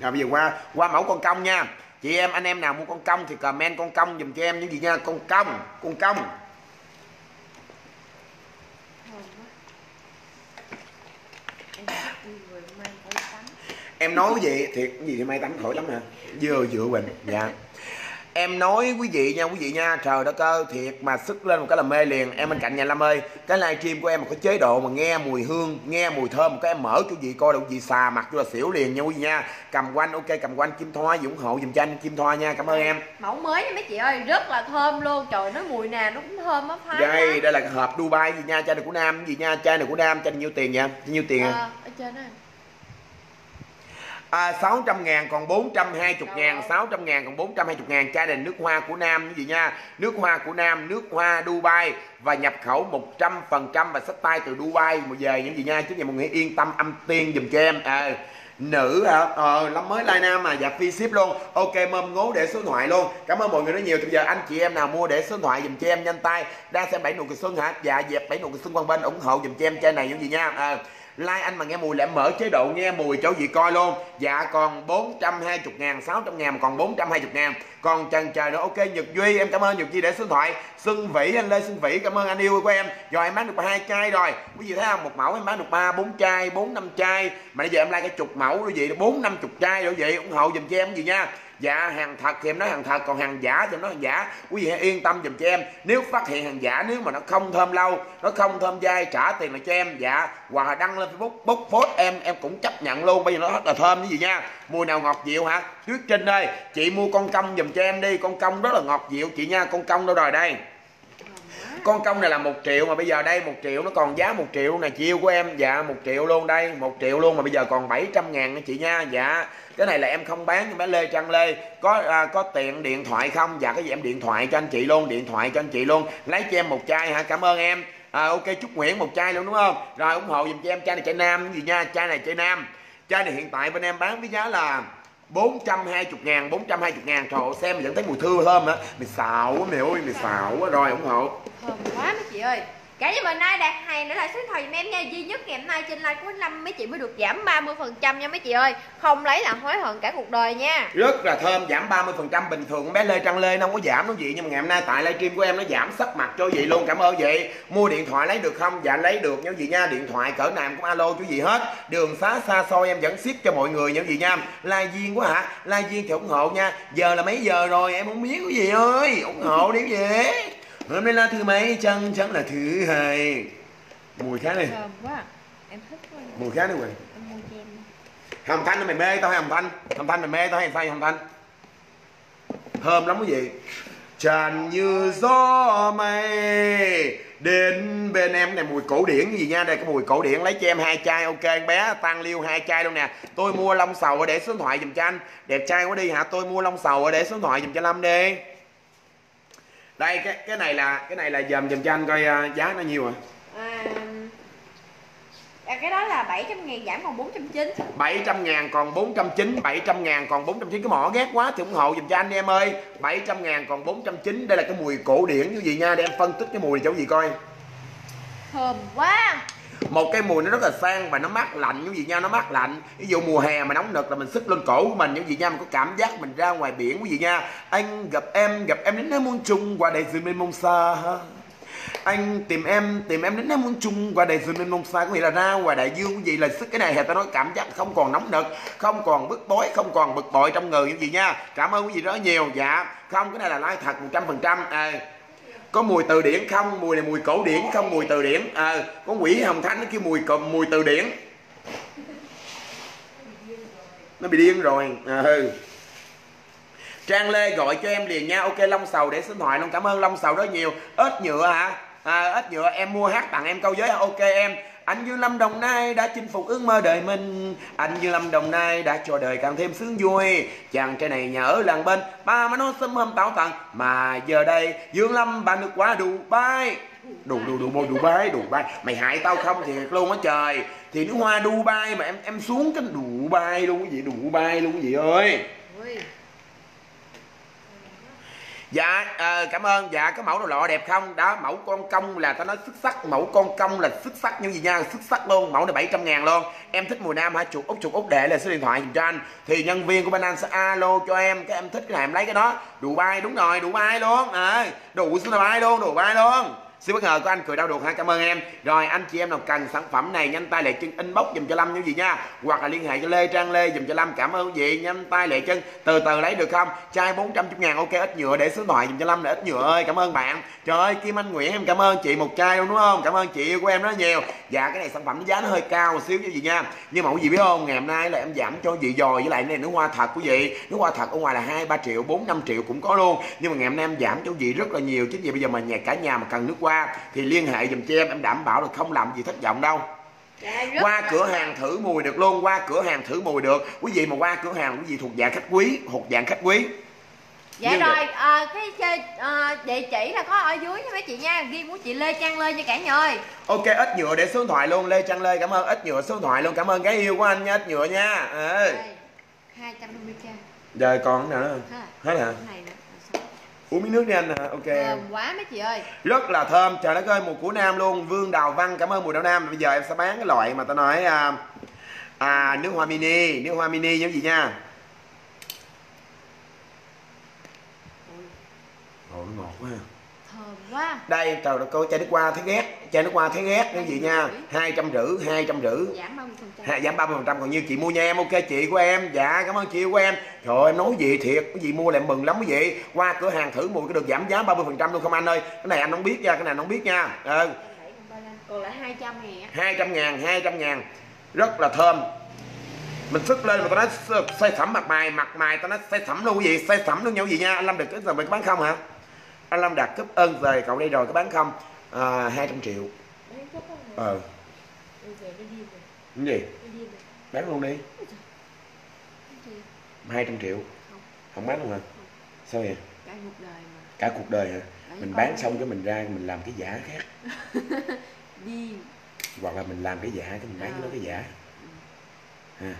Rồi, bây giờ qua qua mẫu con công nha. Chị em, anh em nào mua con công thì comment con công dùm cho em những gì nha. Con công con công. Em nói gì thiệt gì thì may tắm khỏi lắm hả? Vừa dựa bình dạ em nói quý vị nha quý vị nha trời đất ơi thiệt mà sức lên một cái là mê liền. Em bên cạnh nhà lâm ơi cái livestream của em mà có chế độ mà nghe mùi hương nghe mùi thơm cái em mở cho vị coi được vị xà mặt vô là xỉu liền nha quý vị nha. Cầm quanh ok cầm quanh kim thoa ủng hộ dùm cho anh kim thoa nha cảm ơn em. mẫu mới nha mấy chị ơi rất là thơm luôn. Trời nói mùi nào nó cũng thơm á phái đây lắm. đây là cái hộp Dubai gì nha chai này của nam gì nha chai này của nam chai này nhiêu tiền nha nhiêu tiền à? Ờ, ở trên đó À, 600 ngàn còn 420 ngàn 600 ngàn còn 420 ngàn. Chai đình nước hoa của Nam như gì nha? Nước hoa của Nam nước hoa Dubai. Và nhập khẩu 100% và sách tay từ Dubai. Mà về những gì nha? Chứ nhà mọi người yên tâm âm tiên dùm cho em. À, nữ hả? Ờ lắm mới lai nam mà dạ phi ship luôn. Ok mâm ngố để số điện thoại luôn. Cảm ơn mọi người rất nhiều. Bây giờ anh chị em nào mua để số điện thoại dùm cho em nhanh tay. Đang xem bảy nụ cười xuân hả? Dạ dẹp bảy nụ cười xuân quan bên ủng hộ dùm cho em chai này những gì nha. À, like anh mà nghe mùi là em mở chế độ nghe mùi cho gì coi luôn. Dạ còn 420 ngàn 600 ngàn còn 420 ngàn. Còn trần trời nữa ok, Nhật Duy, em cảm ơn Nhật Duy để số điện thoại. Xuân Vĩ, anh Lê Xuân Vĩ, cảm ơn anh yêu của em. Rồi, em bán được hai chai rồi. Quý vị thấy không? Một mẫu em bán được ba, bốn chai, bốn, năm chai. Mà bây giờ em like cái chục mẫu quý vị bốn, năm chục chai rồi vậy, ủng hộ dùm cho em gì nha dạ hàng thật thì em nói hàng thật, còn hàng giả thì em nói hàng giả. Quý vị hãy yên tâm dùm cho em. Nếu phát hiện hàng giả, nếu mà nó không thơm lâu, nó không thơm dai, trả tiền lại cho em. Dạ hoặc là đăng lên facebook, bốc post em em cũng chấp nhận luôn. Bây giờ nó rất là thơm cái gì nha. Mùi nào ngọt dịu hả? Tuyết trinh ơi, chị mua con công dùm cho em đi. Con công rất là ngọt dịu. Chị nha, con công đâu rồi đây? Con công này là một triệu mà bây giờ đây một triệu nó còn giá một triệu này chiêu của em dạ một triệu luôn đây một triệu luôn mà bây giờ còn 700 ngàn nha chị nha dạ. Cái này là em không bán cho bé Lê Trăng Lê. Có à, có tiện điện thoại không? Dạ cái gì em điện thoại cho anh chị luôn điện thoại cho anh chị luôn. Lấy cho em một chai hả? Cảm ơn em. À, ok chúc Nguyễn một chai luôn đúng không? Rồi ủng hộ dùm cho em chai này chai nam gì nha? Chai này chai nam. Chai này hiện tại bên em bán với giá là 420 ngàn 420 ngàn. Trời ơi, xem mà vẫn thấy mùi thư thơm á. Mày xạo quá mày ơi mày xạo quá. Rồi ủng hộ. Thơm quá mấy chị ơi cả nhà mình nay đạt hàng nữa là số điện thoại giùm em nha. Duy nhất ngày hôm nay trên live của năm mấy chị mới được giảm 30 phần trăm nha mấy chị ơi. Không lấy là hối hận cả cuộc đời nha. Rất là thơm, giảm 30% bình thường. Bé Lê Trăng Lê nó không có giảm đâu vậy nhưng mà ngày hôm nay tại livestream của em nó giảm sắc mặt cho chị luôn. Cảm ơn chị. Mua điện thoại lấy được không? Dạ lấy được nha chị nha. Điện thoại cỡ nào cũng alo chú gì hết. Đường xá xa xôi em vẫn ship cho mọi người nha chị nha. Like viên quá hả? Like viên thì ủng hộ nha. Giờ là mấy giờ rồi? Em không biết cái gì ơi. Ủng hộ đi về hôm nay là thứ mấy? Chân chẳng là thứ hai? Mùi khác đi. Thơm quá em thích quá. Mùi khác cho em Hồng Thanh mày mê tao hay Hồng Thanh. Hồng Thanh mày mê tao hay sao Hồng Thanh. Thơm lắm quý vị. Tràn như gió mây. Đến bên em này mùi cổ điển gì nha. Đây cái mùi cổ điển. Lấy cho em hai chai Ok bé. Tăng liêu hai chai luôn nè. Tôi mua lông sầu để số điện thoại dùm cho anh. Đẹp trai quá đi hả? Tôi mua lông sầu để số điện thoại dùm cho Lâm đi Đây cái cái này là Cái này là dùm dùm cho anh coi à, giá nó nhiêu à? À, à, cái đó là 700 ngàn giảm còn 490 700 ngàn còn 490 700 ngàn còn 490 cái mỏ ghét quá thì ủng hộ dùm cho anh em ơi. 700 ngàn còn 490 đây là cái mùi cổ điển như gì nha. Để em phân tích cái mùi này cho gì coi. Thơm quá một cái mùi nó rất là sang và nó mát lạnh như vậy nha nó mát lạnh. Ví dụ mùa hè mà nóng nực là mình sức lên cổ của mình như vậy nha mình có cảm giác mình ra ngoài biển quý vị nha. Anh gặp em gặp em đến nơi muôn trùng qua đây dương mênh mông xa anh tìm em tìm em đến nơi muôn chung qua đây dương mênh mông xa có nghĩa là ra ngoài đại dương quý vị, là sức cái này thì tao nói cảm giác không còn nóng nực, không còn bức bối, không còn bực bội trong người như vậy nha. Cảm ơn quý vị rất nhiều. Dạ không, cái này là like thật 100% phần trăm có mùi từ điển không? Mùi này mùi cổ điển không? Mùi từ điển. Ờ có quỷ hồng thánh nó kêu mùi mùi từ điển. Nó bị điên rồi. À, ừ. Trang Lê gọi cho em liền nha. Ok Long Sầu để số điện thoại Long Cảm ơn Long Sầu rất nhiều. Ếch nhựa hả? À, Ếch nhựa em mua hát tặng em câu giới Ok em anh Dương Lâm Đồng Nai đã chinh phục ước mơ đời mình. Anh Dương Lâm Đồng Nai đã cho đời càng thêm sướng vui. Chàng trai này nhà ở làng bên, Ba má nó sớm hôm tạo tặng Mà giờ đây, Dương Lâm bạn được quá đủ bay đủ đủ đủ bôi, đủ bay đủ bay mày hại tao không thiệt luôn á trời. Thì nước hoa Dubai mà em em xuống cái đủ bay luôn, cái gì đủ bay luôn, cái gì ơi Ui, dạ à, cảm ơn. Dạ cái mẫu nào lọ đẹp không? Đó mẫu con công là tao nói xuất sắc. Mẫu con công là xuất sắc như gì nha. Xuất sắc luôn. Mẫu này 700 ngàn luôn. Em thích mùa nam hả? Chuột út chuột út để là số điện thoại dùm cho anh. Thì nhân viên của bên anh sẽ alo cho em. Cái em thích cái này em lấy cái đó. Đủ bay đúng rồi đủ bay luôn. À, đủ số bay luôn đủ bay luôn siêu bất ngờ của anh cười đau ruột ha, cảm ơn em. Rồi, anh chị em nào cần sản phẩm này, nhanh tay lẹ chân inbox dùm cho lâm như gì nha. Hoặc là liên hệ cho lê trang lê dùm cho lâm. Cảm ơn quý vị, nhanh tay lẹ chân, từ từ lấy được không? Chai 400 ngàn, ok, ít nhựa để số thoại dùm cho lâm là ít nhựa ơi, cảm ơn bạn. Trời ơi, kim anh nguyễn em cảm ơn chị một chai luôn, đúng không? Cảm ơn chị yêu của em rất nhiều. Dạ cái này sản phẩm giá nó hơi cao một xíu như gì nha. Nhưng mà quý vị biết không, ngày hôm nay là em giảm cho vị dòi với lại này nước hoa thật quý vị nước hoa thật ở ngoài là hai, ba triệu, bốn, năm triệu cũng có luôn. Nhưng mà ngày hôm nay em giảm cho vị rất là nhiều. Chính vì bây giờ mà nhà cả nhà mà cần nước hoa thì liên hệ dùm cho em em đảm bảo là không làm gì thất vọng đâu. Dạ, qua cửa hàng thử mùi được luôn qua cửa hàng thử mùi được. Quý vị mà qua cửa hàng quý vị thuộc dạng khách quý thuộc dạng khách quý. Dạ Nhưng rồi, à, cái à, địa chỉ là có ở dưới nha mấy chị nha. Ghi của chị Lê Trang Lê nha cả nhà ơi. Ok ít nhựa để số điện thoại luôn lê trang lê cảm ơn. Ít nhựa số điện thoại luôn cảm ơn cái yêu của anh nha ít nhựa nha. Ừ. Đây, 250 k. Rồi còn nào nữa. Không? Hết rồi, hết hả cái này nữa Rồi, xong. Uống miếng nước đi anh hả ok. Thơm quá mấy chị ơi. Rất là thơm. Trời đất ơi mùi của nam luôn. Vương đào văn cảm ơn mùi đào nam. Bây giờ em sẽ bán cái loại mà ta nói à, à, nước hoa mini nước hoa mini giống gì nha. Nó ngọt quá. ha. Quá. Đây trời đất ơi chai nước hoa thấy ghét chai nước hoa thấy ghét cái gì nha. Hai trăm rưỡi hai trăm rưỡi. Giảm 30 phần trăm? Ha, giảm 30 phần trăm còn như chị mua nha em ok chị của em. Dạ cảm ơn chị của em. Trời em nói gì thiệt cái gì mua em mừng lắm quý vị. Qua cửa hàng thử mùi có được giảm giá 30 phần trăm luôn không anh ơi. Cái này anh không biết nha cái này anh không biết nha. Ừ, Còn lại 200 ngàn á. 200 ngàn 200 ngàn. Rất là thơm. Mình sức lên mà tao nói say sẩm mặt mày mặt mày tao nói say sẩm luôn quý vị say sẩm luôn nha quý vị nha. Anh Lâm được cái giờ mình bán không hả anh Lâm đặt cúp ơn rồi cậu đây rồi có bán không? À, 200 triệu. Ờ. Nó cái gì? Nó bán luôn đi. Ôi trời. Cái gì? 200 triệu. Không. không bán luôn hả? Sao vậy? Cả một đời mà. Cả cuộc đời hả? Đấy, mình bán xong cái mình ra mình làm cái giả khác. Điên hoặc là mình làm cái giả cái mình bán đó Ờ. cái giả. À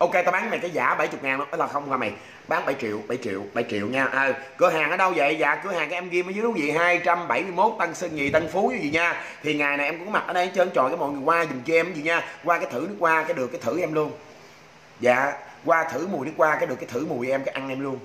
ok tao bán mày cái giả 70 ngàn đó là không hả mày bán 7 triệu 7 triệu 7 triệu nha. À, cửa hàng ở đâu vậy? Dạ cửa hàng cái em ghi ở dưới đúng gì 271 Tân Sơn Nhì Tân Phú gì nha. Thì ngày này em cũng có mặt ở đây hết trơn. Trời cái mọi người qua dùm cho em gì nha. Qua cái thử nước qua cái được cái thử em luôn. Dạ qua thử mùi nước qua cái được cái thử mùi em cái ăn em luôn.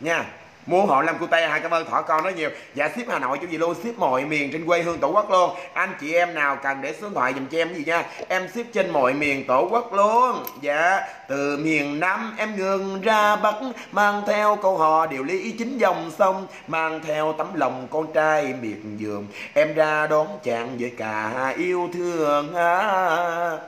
Nha mua họ làm cute hai cảm ơn, thỏ con nói nhiều. Dạ ship hà nội cho gì luôn ship mọi miền trên quê hương tổ quốc luôn. Anh, chị em nào cần để số điện thoại dùm cho em gì nha. Em ship trên mọi miền tổ quốc luôn. Dạ từ miền nam em ngừng ra bắc, mang theo câu hò điều lý chính dòng sông, mang theo tấm lòng con trai miệt vườn. Em ra đón chàng với cả yêu thương á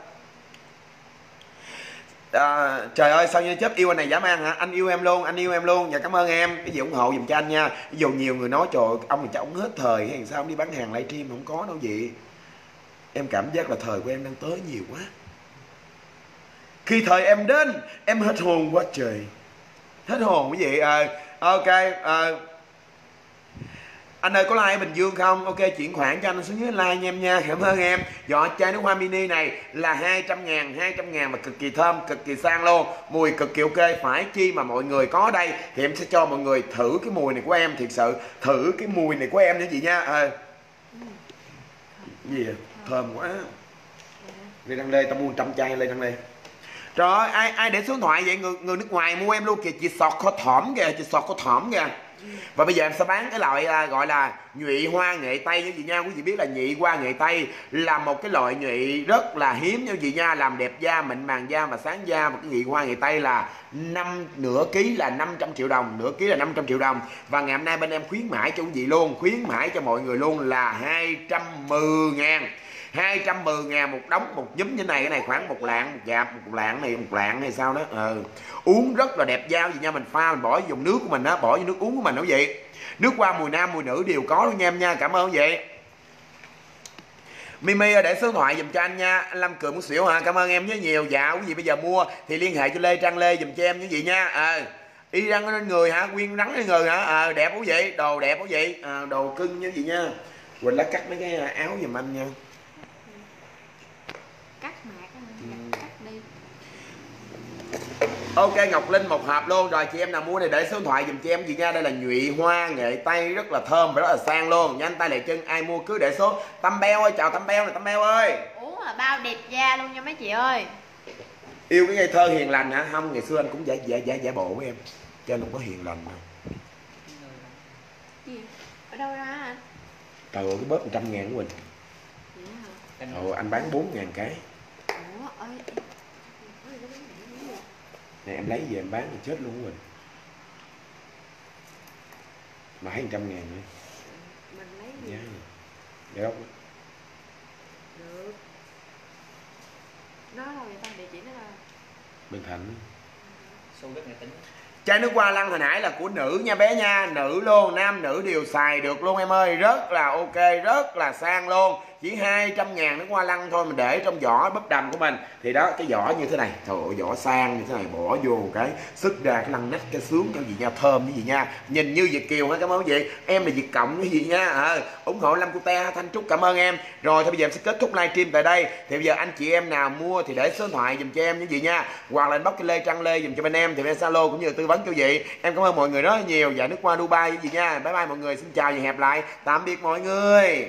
À, trời ơi sao như chết yêu anh này dám ăn hả? Anh yêu em luôn anh yêu em luôn. Và cảm ơn em. Cái gì ủng hộ dùm cho anh nha. Ví dụ nhiều người nói trời ông này chắc ông hết thời hay sao? Ông đi bán hàng livestream không có đâu gì. Em cảm giác là thời của em đang tới nhiều quá. Khi thời em đến em hết hồn quá trời. Hết hồn quý vị à, ok à, anh ơi có like ở Bình Dương không? Ok chuyển khoản cho anh xuống dưới like anh em nha. Cảm ơn em. Giỏ chai nước hoa mini này là 200 ngàn 200 ngàn mà cực kỳ thơm, cực kỳ sang luôn. Mùi cực kỳ ok. Phải chi mà mọi người có đây Thì em sẽ cho mọi người thử cái mùi này của em Thiệt sự. Thử cái mùi này của em nha chị nha. À. Gì vậy? Thơm quá. Lê Đăng Lê, tao mua trăm chai Lê Đăng Lê Trời ơi, ai ai để số điện thoại vậy? Người, người nước ngoài mua em luôn kìa, chị sọt kho thỏm kìa, chị sọt kho thỏm kìa và bây giờ em sẽ bán cái loại à, gọi là nhụy hoa nghệ tây. Như chị nha quý vị biết là nhụy hoa nghệ tây là một cái loại nhụy rất là hiếm như chị nha làm đẹp da mịn màng da và sáng da. Và cái nhụy hoa nghệ tây là năm nửa ký là 500 triệu đồng nửa ký là 500 triệu đồng. Và ngày hôm nay bên em khuyến mãi cho quý vị luôn khuyến mãi cho mọi người luôn là 210 ngàn. 210 ngàn một đống một nhúm như này cái này khoảng một lạng một dạp một lạng này một lạng hay sao đó ừ. uống rất là đẹp dao gì nha mình pha mình bỏ dùng nước của mình á bỏ vô nước uống của mình đó vậy? Nước hoa mùi nam mùi nữ đều có luôn nha em nha cảm ơn vậy. Mimi ơi, để số điện thoại dùm cho anh nha Anh Lâm Cường muốn xỉu hả? Cảm ơn em nhớ nhiều Dạ quý vị bây giờ mua Thì liên hệ cho Lê Trang Lê dùm cho em như vậy nha à, Y răng lên người hả? Nguyên rắn lên người hả? À, Đẹp quá vậy Đồ đẹp quá vậy à, Đồ cưng như vậy nha. Quỳnh lá cắt mấy cái áo giùm anh nha. Cắt mạc Ừ. cắt đi. Ok Ngọc Linh một hộp luôn. Rồi chị em nào mua này để số điện thoại dùm cho em. Gì nha đây là nhụy hoa nghệ tây rất là thơm và rất là sang luôn. Nhanh tay lẹ chân ai mua cứ để số. Tâm Beo ơi chào Tâm Beo này Tâm Beo ơi. Uống là bao đẹp da luôn nha mấy chị ơi. Yêu cái ngây thơ hiền lành hả? Không ngày xưa anh cũng giả giả giả giả bộ với em. Cho anh không có hiền lành mà. Gì? Ở đâu ra anh? trời ơi cái bớt 100 ngàn của mình. Ồ, anh bán 4 ngàn cái này em lấy về em bán thì chết luôn mình mà thấy 100 ngàn nữa. Mình lấy gì? Để góc được. Nó đâu vậy ta địa chỉ nó đâu Bình Thạnh. Xu rất nghệ tính. Chai nước hoa lăng hồi nãy là của nữ nha bé nha. Nữ luôn, nam nữ đều xài được luôn em ơi. Rất là ok, rất là sang luôn chỉ 200 ngàn nước hoa lăng thôi Mình để trong vỏ bắp đầm của mình. Thì đó, cái vỏ như thế này. Trời ơi, vỏ sang như thế này Bỏ vô cái sức ra cái lăng nách, cái sướng cái gì nha Thơm cái gì nha. Nhìn như Việt Kiều ha, cảm ơn vậy Em là Việt Cộng cái gì nha? À, ủng hộ Lâm Cute Thanh Trúc cảm ơn em. Rồi thôi bây giờ em sẽ kết thúc livestream tại đây. Thì bây giờ anh chị em nào mua thì để số điện thoại dùm cho em như vậy nha. Hoặc là inbox cái Lê Trăng Lê dùm cho bên em Thì bên Zalo cũng như tư vấn cho vậy Em cảm ơn mọi người rất là nhiều. Và nước hoa Dubai cái gì nha. Bye bye mọi người Xin chào và hẹn lại. Tạm biệt mọi người.